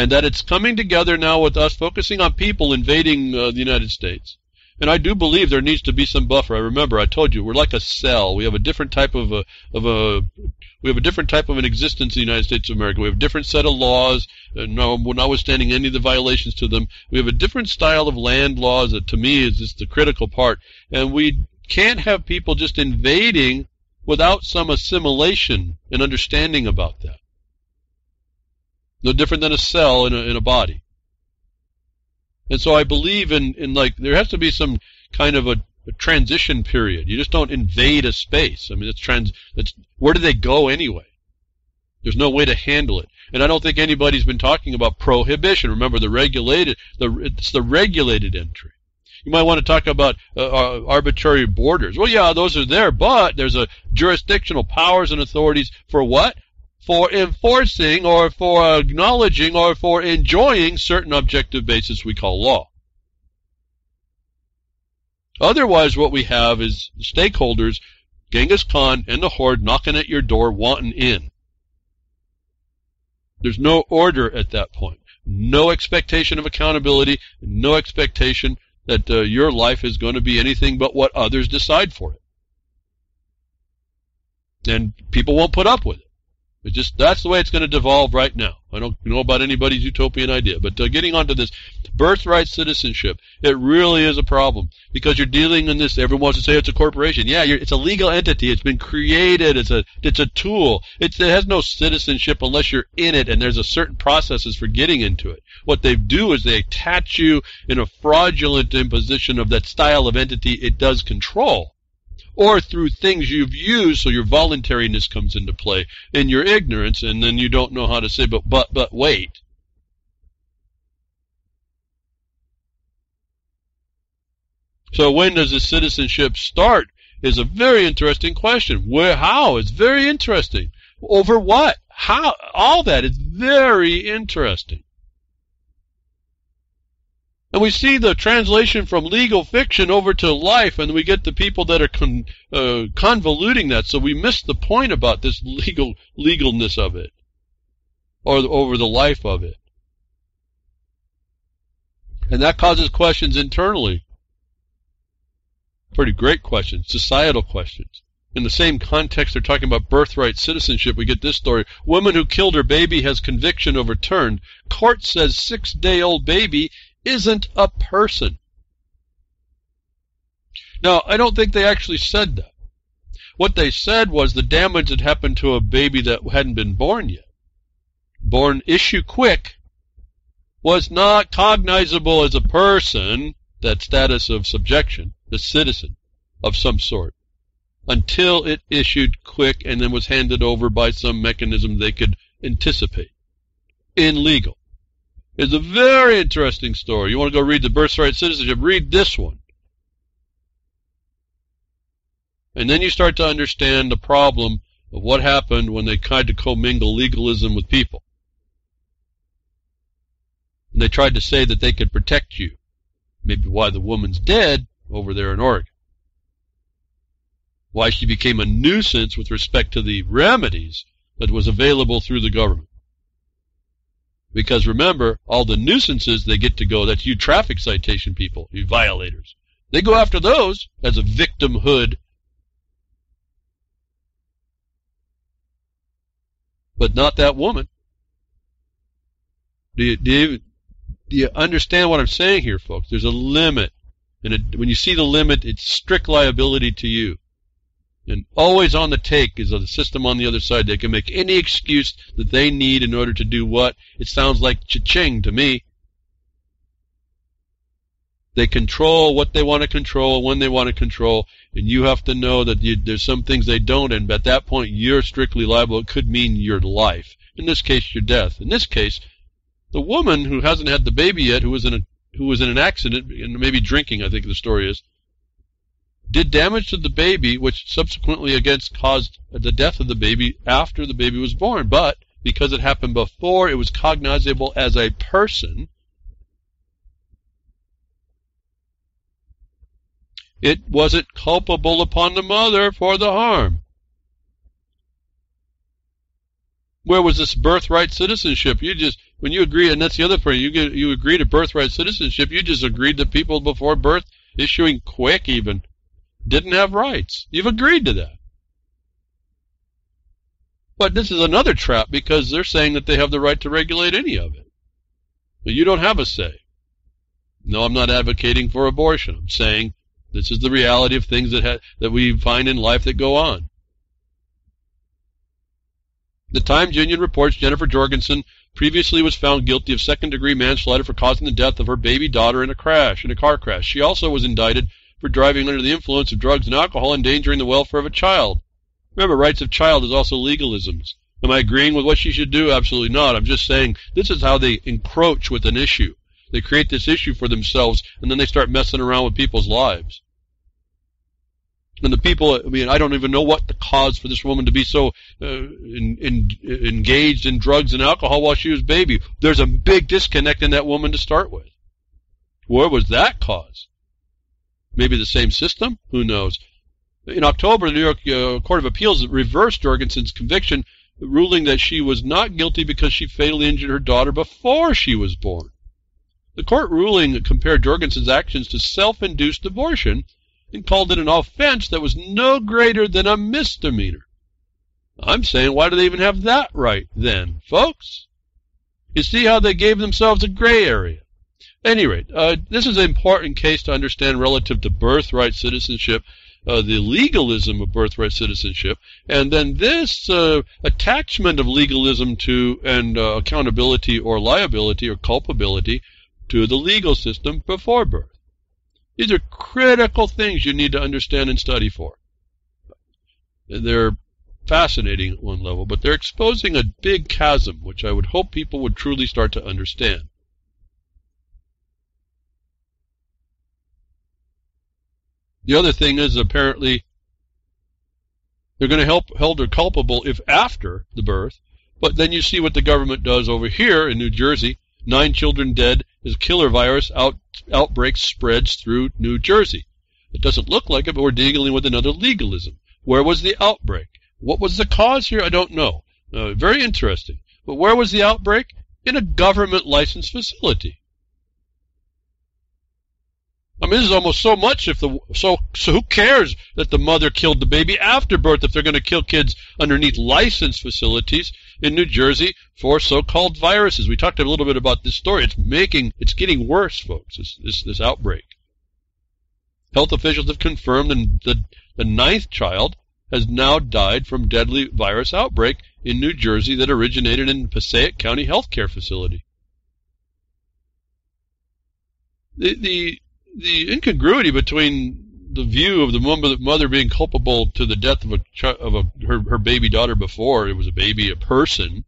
A: and that it's coming together now with us focusing on people invading uh, the United States. And I do believe there needs to be some buffer. I remember I told you we're like a cell. We have a different type of a of a we have a different type of an existence in the United States of America. We have a different set of laws, uh, no, notwithstanding any of the violations to them. We have a different style of land laws that to me is just the critical part. And we can't have people just invading without some assimilation and understanding about that. No different than a cell in a, in a body. And so I believe in, in like, there has to be some kind of a, a transition period. You just don't invade a space. I mean, it's trans, it's, where do they go anyway? There's no way to handle it. And I don't think anybody's been talking about prohibition. Remember, the regulated, the, it's the regulated entry. You might want to talk about uh, uh, arbitrary borders. Well, yeah, those are there, but there's a jurisdictional powers and authorities for what? For enforcing or for acknowledging or for enjoying certain objective basis we call law. Otherwise, what we have is stakeholders, Genghis Khan and the Horde knocking at your door wanting in. There's no order at that point. No expectation of accountability, no expectation that uh, your life is going to be anything but what others decide for it. And people won't put up with it. It just that's the way it's going to devolve right now. I don't know about anybody's utopian idea, but uh, getting onto this birthright citizenship, it really is a problem because you're dealing in this. Everyone wants to say it's a corporation. Yeah, it's a legal entity. It's been created. It's a it's a tool. It's, it has no citizenship unless you're in it, and there's a certain processes for getting into it. What they do is they attach you in a fraudulent imposition of that style of entity it does control or through things you've used so your voluntariness comes into play and your ignorance and then you don't know how to say but but but wait. So when does the citizenship start is a very interesting question. Where how? It's very interesting. Over what? How? All that is very interesting and we see the translation from legal fiction over to life, and we get the people that are con, uh, convoluting that. So we miss the point about this legal legalness of it, or over the life of it, and that causes questions internally. Pretty great questions, societal questions. In the same context, they're talking about birthright citizenship. We get this story. Woman who killed her baby has conviction overturned. Court says six day old baby isn't a person. Now, I don't think they actually said that. What they said was the damage that happened to a baby that hadn't been born yet, born issue quick, was not cognizable as a person that status of subjection, the citizen of some sort, until it issued quick and then was handed over by some mechanism they could anticipate. In legal. It's a very interesting story. You want to go read the birthright citizenship, read this one. And then you start to understand the problem of what happened when they tried to commingle legalism with people. And they tried to say that they could protect you. Maybe why the woman's dead over there in Oregon. Why she became a nuisance with respect to the remedies that was available through the government. Because remember, all the nuisances they get to go, that's you traffic citation people, you violators. They go after those as a victimhood. But not that woman. Do you, do you, do you understand what I'm saying here, folks? There's a limit. And it, when you see the limit, it's strict liability to you. And always on the take is a system on the other side. They can make any excuse that they need in order to do what? It sounds like cha-ching to me. They control what they want to control when they want to control, and you have to know that you, there's some things they don't, and at that point you're strictly liable. It could mean your life. In this case, your death. In this case, the woman who hasn't had the baby yet, who was in a who was in an accident and maybe drinking, I think the story is, did damage to the baby, which subsequently against caused the death of the baby after the baby was born. But because it happened before it was cognizable as a person, it wasn't culpable upon the mother for the harm. Where was this birthright citizenship? You just when you agree, and that's the other thing, you get, you agree to birthright citizenship. You just agreed that people before birth, issuing quick even, didn't have rights. You've agreed to that. But this is another trap because they're saying that they have the right to regulate any of it. But you don't have a say. No, I'm not advocating for abortion. I'm saying this is the reality of things that ha- that we find in life that go on. The Times Union reports Jennifer Jorgensen previously was found guilty of second degree manslaughter for causing the death of her baby daughter in a crash, in a car crash. She also was indicted for driving under the influence of drugs and alcohol, endangering the welfare of a child. Remember, rights of child is also legalisms. Am I agreeing with what she should do? Absolutely not. I'm just saying this is how they encroach with an issue. They create this issue for themselves, and then they start messing around with people's lives. And the people, I mean, I don't even know what the cause for this woman to be so uh, in, in, engaged in drugs and alcohol while she was a baby. There's a big disconnect in that woman to start with. Where was that cause? Maybe the same system? Who knows? In October, the New York uh, Court of Appeals reversed Jorgensen's conviction, ruling that she was not guilty because she fatally injured her daughter before she was born. The court ruling compared Jorgensen's actions to self-induced abortion and called it an offense that was no greater than a misdemeanor. I'm saying, why do they even have that right then, folks? You see how they gave themselves a gray area. Any rate, uh, this is an important case to understand relative to birthright citizenship, uh, the legalism of birthright citizenship, and then this uh, attachment of legalism to and uh, accountability or liability or culpability to the legal system before birth. These are critical things you need to understand and study for. They're fascinating at one level, but they're exposing a big chasm, which I would hope people would truly start to understand. The other thing is apparently they're going to help held her culpable if after the birth, but then you see what the government does over here in New Jersey. Nine children dead as killer virus out, outbreak spreads through New Jersey. It doesn't look like it, but we're dealing with another legalism. Where was the outbreak? What was the cause here? I don't know. Uh, very interesting. But where was the outbreak? In a government licensed facility. I mean, this is almost so much if the so so who cares that the mother killed the baby after birth if they're going to kill kids underneath licensed facilities in New Jersey for so-called viruses. We talked a little bit about this story. It's making it's getting worse, folks. This this, this outbreak. Health officials have confirmed that the the ninth child has now died from deadly virus outbreak in New Jersey that originated in Passaic County Healthcare Facility. The the the incongruity between the view of the mother being culpable to the death of a of a her, her baby daughter before it was a baby, a person. It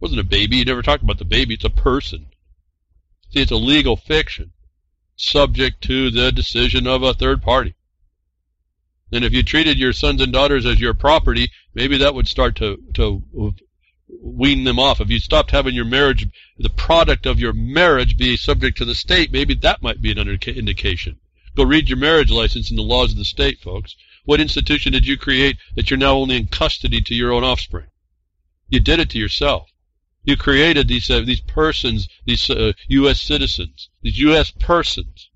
A: wasn't a baby. You never talked about the baby. It's a person. See, it's a legal fiction, subject to the decision of a third party. And if you treated your sons and daughters as your property, maybe that would start to to wean them off. If you stopped having your marriage, the product of your marriage be subject to the state, maybe that might be an indication. Go read your marriage license and the laws of the state, folks. What institution did you create that you're now only in custody to your own offspring? You did it to yourself. You created these uh, these persons, these uh, U.S. citizens, these U.S. persons.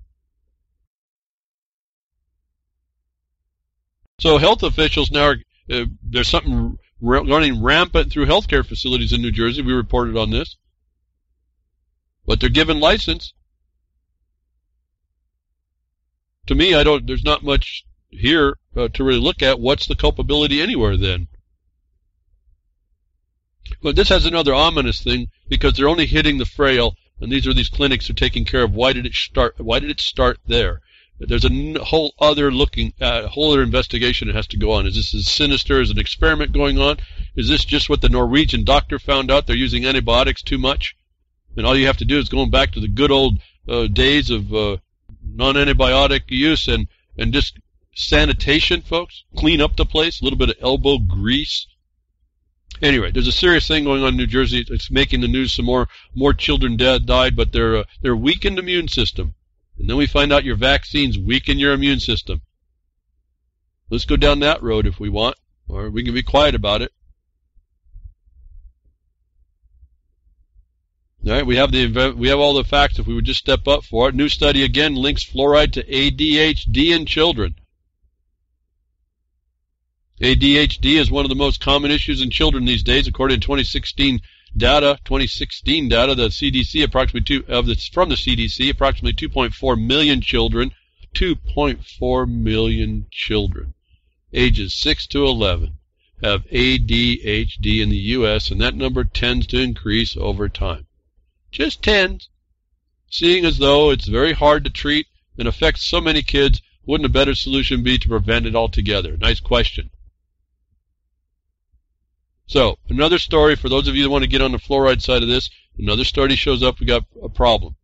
A: So health officials now are, uh, there's something running rampant through healthcare facilities in New Jersey. We reported on this. But they're given license to me, I don't. There's not much here uh, to really look at. What's the culpability anywhere then? But this has another ominous thing because they're only hitting the frail, and these are these clinics are taking care of. Why did it start? Why did it start there? There's a whole other looking, uh, whole other investigation that has to go on. Is this as sinister as an experiment going on? Is this just what the Norwegian doctor found out? They're using antibiotics too much, and all you have to do is going back to the good old uh, days of uh, non-antibiotic use and, and just sanitation, folks. Clean up the place, a little bit of elbow grease. Anyway, there's a serious thing going on in New Jersey. It's making the news. Some more more children dead, died, but they're uh, they're weakened immune system. And then we find out your vaccines weaken your immune system. Let's go down that road if we want, or we can be quiet about it. All right, we have the we have all the facts. If we would just step up for it, new study again links fluoride to ADHD in children. ADHD is one of the most common issues in children these days, according to 2016 data. 2016 data, the CDC approximately two of this from the CDC, approximately 2.4 million children, 2.4 million children, ages 6 to 11, have ADHD in the U.S., and that number tends to increase over time just tens. Seeing as though it's very hard to treat and affects so many kids, wouldn't a better solution be to prevent it altogether? Nice question. So, another story for those of you that want to get on the fluoride side of this, another study shows up, we got a problem.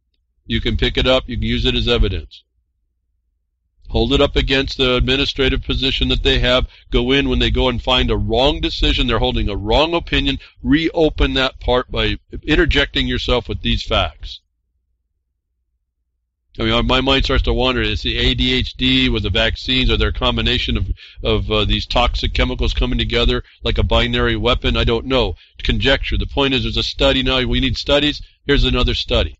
A: You can pick it up, you can use it as evidence. Hold it up against the administrative position that they have. Go in when they go and find a wrong decision, they're holding a wrong opinion. Reopen that part by interjecting yourself with these facts. I mean, my mind starts to wander. Is the ADHD with the vaccines, or their combination of of uh, these toxic chemicals coming together like a binary weapon? I don't know. Conjecture. The point is, there's a study now. We need studies. Here's another study.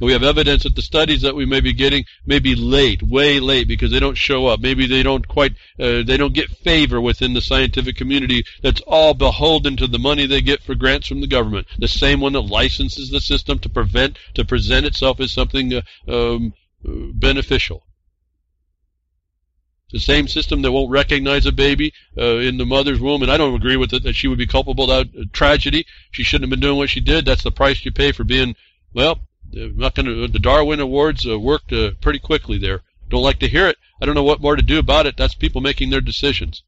A: We have evidence that the studies that we may be getting may be late, way late, because they don't show up. Maybe they don't quite, uh, they don't get favor within the scientific community. That's all beholden to the money they get for grants from the government. The same one that licenses the system to prevent, to present itself as something uh, um, beneficial. The same system that won't recognize a baby uh, in the mother's womb, and I don't agree with it that she would be culpable of that tragedy. She shouldn't have been doing what she did. That's the price you pay for being, well, not going to. The Darwin Awards uh, worked uh, pretty quickly there. Don't like to hear it. I don't know what more to do about it. That's people making their decisions.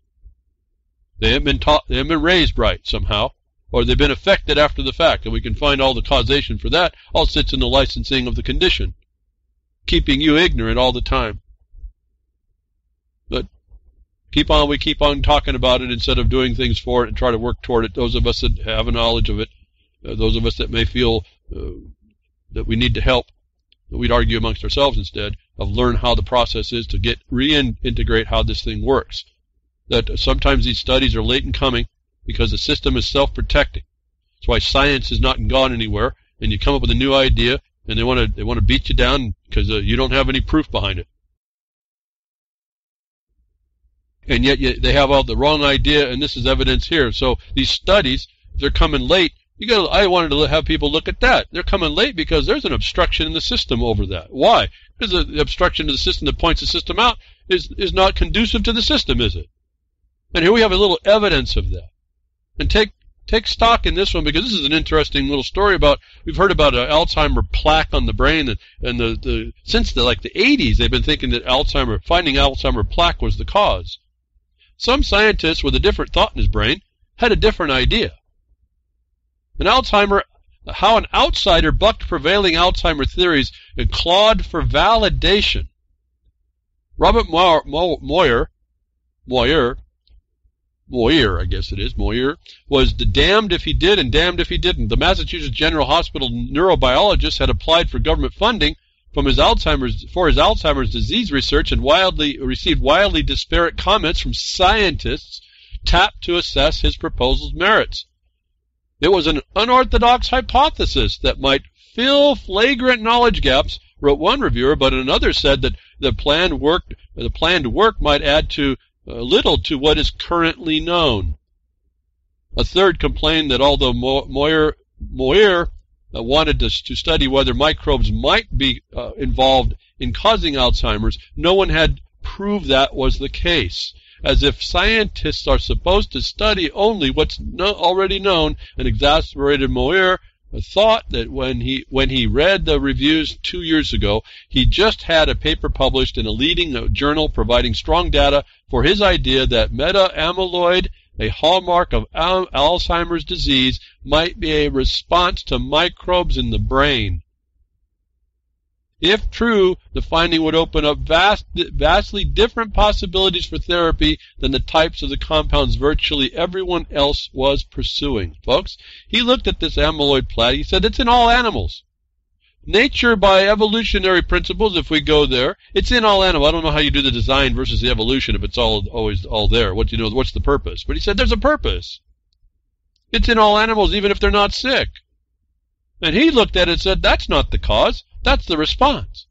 A: They haven't been taught. They haven't been raised right somehow, or they've been affected after the fact, and we can find all the causation for that. All sits in the licensing of the condition, keeping you ignorant all the time. But keep on. We keep on talking about it instead of doing things for it and try to work toward it. Those of us that have a knowledge of it, uh, those of us that may feel uh, that we need to help, that we'd argue amongst ourselves instead, of learn how the process is to get reintegrate how this thing works. That sometimes these studies are late in coming because the system is self-protecting. That's why science has not gone anywhere, and you come up with a new idea, and they want to they want to beat you down because uh, you don't have any proof behind it. And yet you, they have all the wrong idea, and this is evidence here. So these studies, they're coming late, you got. I wanted to have people look at that. They're coming late because there's an obstruction in the system over that. Why? Because the obstruction to the system that points the system out is is not conducive to the system, is it? And here we have a little evidence of that. And take take stock in this one because this is an interesting little story about we've heard about an Alzheimer plaque on the brain and, and the, the since the like the 80s they've been thinking that Alzheimer finding Alzheimer plaque was the cause. Some scientists with a different thought in his brain had a different idea. An Alzheimer how an outsider bucked prevailing Alzheimer theories and clawed for validation. Robert Moir, Moir Moir, I guess it is, Moir, was damned if he did and damned if he didn't. The Massachusetts General Hospital neurobiologist had applied for government funding from his Alzheimer's for his Alzheimer's disease research and wildly received wildly disparate comments from scientists tapped to assess his proposal's merits. It was an unorthodox hypothesis that might fill flagrant knowledge gaps, wrote one reviewer, but another said that the planned work the planned work might add to little to what is currently known. A third complained that although Moir, Moir uh, wanted to, to, study whether microbes might be uh, involved in causing Alzheimer's, no one had proved that was the case. As if scientists are supposed to study only what's no, already known, an exasperated Moir thought that when he when he read the reviews two years ago, he just had a paper published in a leading uh, journal providing strong data for his idea that beta-amyloid, a hallmark of Alzheimer's disease, might be a response to microbes in the brain. If true, the finding would open up vast, vastly different possibilities for therapy than the types of the compounds virtually everyone else was pursuing. Folks, he looked at this amyloid plaque. He said it's in all animals. Nature, by evolutionary principles, if we go there, it's in all animals. I don't know how you do the design versus the evolution if it's all always all there. What do you know? What's the purpose? But he said there's a purpose. It's in all animals, even if they're not sick. And he looked at it and said, that's not the cause. That's the response.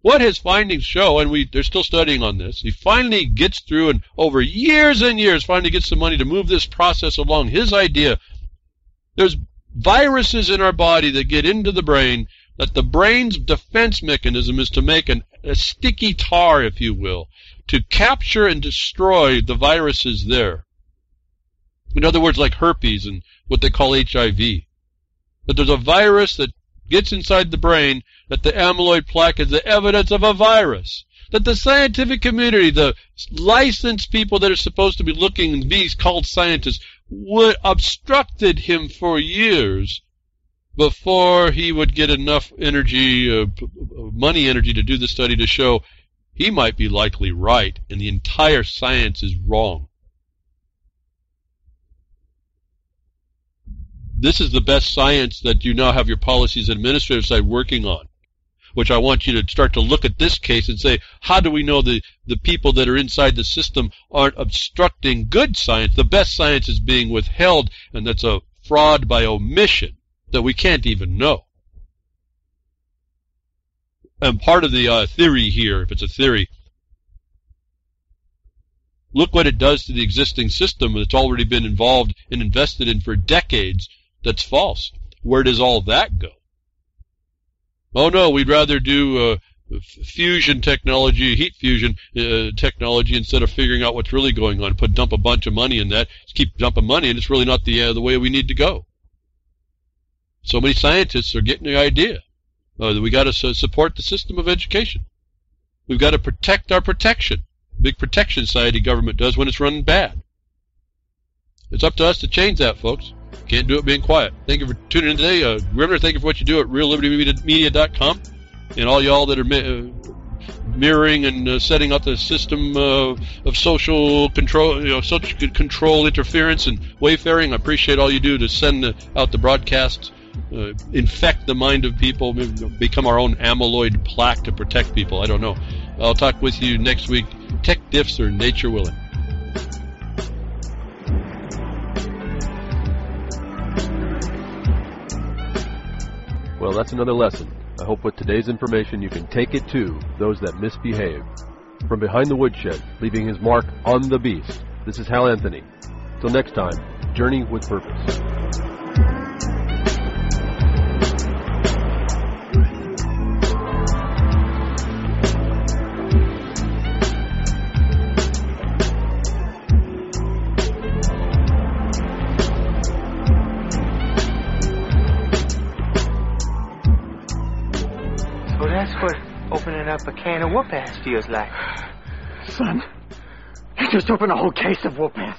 A: What his findings show, and we they're still studying on this, he finally gets through and over years and years finally gets the money to move this process along. His idea there's viruses in our body that get into the brain that the brain's defense mechanism is to make an, a sticky tar, if you will, to capture and destroy the viruses there. In other words, like herpes and what they call HIV. That there's a virus that gets inside the brain that the amyloid plaque is the evidence of a virus. That the scientific community, the licensed people that are supposed to be looking be called scientists, would obstructed him for years before he would get enough energy, uh, money energy to do the study to show he might be likely right and the entire science is wrong. This is the best science that you now have your policies and administrative side working on which I want you to start to look at this case and say, how do we know the, the people that are inside the system aren't obstructing good science? The best science is being withheld, and that's a fraud by omission that we can't even know. And part of the uh, theory here, if it's a theory, look what it does to the existing system that's already been involved and invested in for decades that's false. Where does all that go? Oh no, we'd rather do uh, fusion technology, heat fusion uh, technology, instead of figuring out what's really going on. Put dump a bunch of money in that, Just keep dumping money, and it's really not the uh, the way we need to go. So many scientists are getting the idea uh, that we got to support the system of education. We've got to protect our protection. Big protection society government does when it's running bad. It's up to us to change that, folks. Can't do it being quiet. Thank you for tuning in today. Uh, remember, thank you for what you do at reallibertymedia.com and all y'all that are mi- uh, mirroring and uh, setting up the system uh, of social control, you know, social control interference and wayfaring. I appreciate all you do to send the, out the broadcasts, uh, infect the mind of people, become our own amyloid plaque to protect people. I don't know. I'll talk with you next week. Tech diffs or nature willing.
B: Well, that's another lesson. I hope with today's information you can take it to those that misbehave. From behind the woodshed, leaving his mark on the beast, this is Hal Anthony. Till next time, journey with purpose.
C: A can of whoop ass feels like.
D: Son, you just opened a whole case of whoop ass.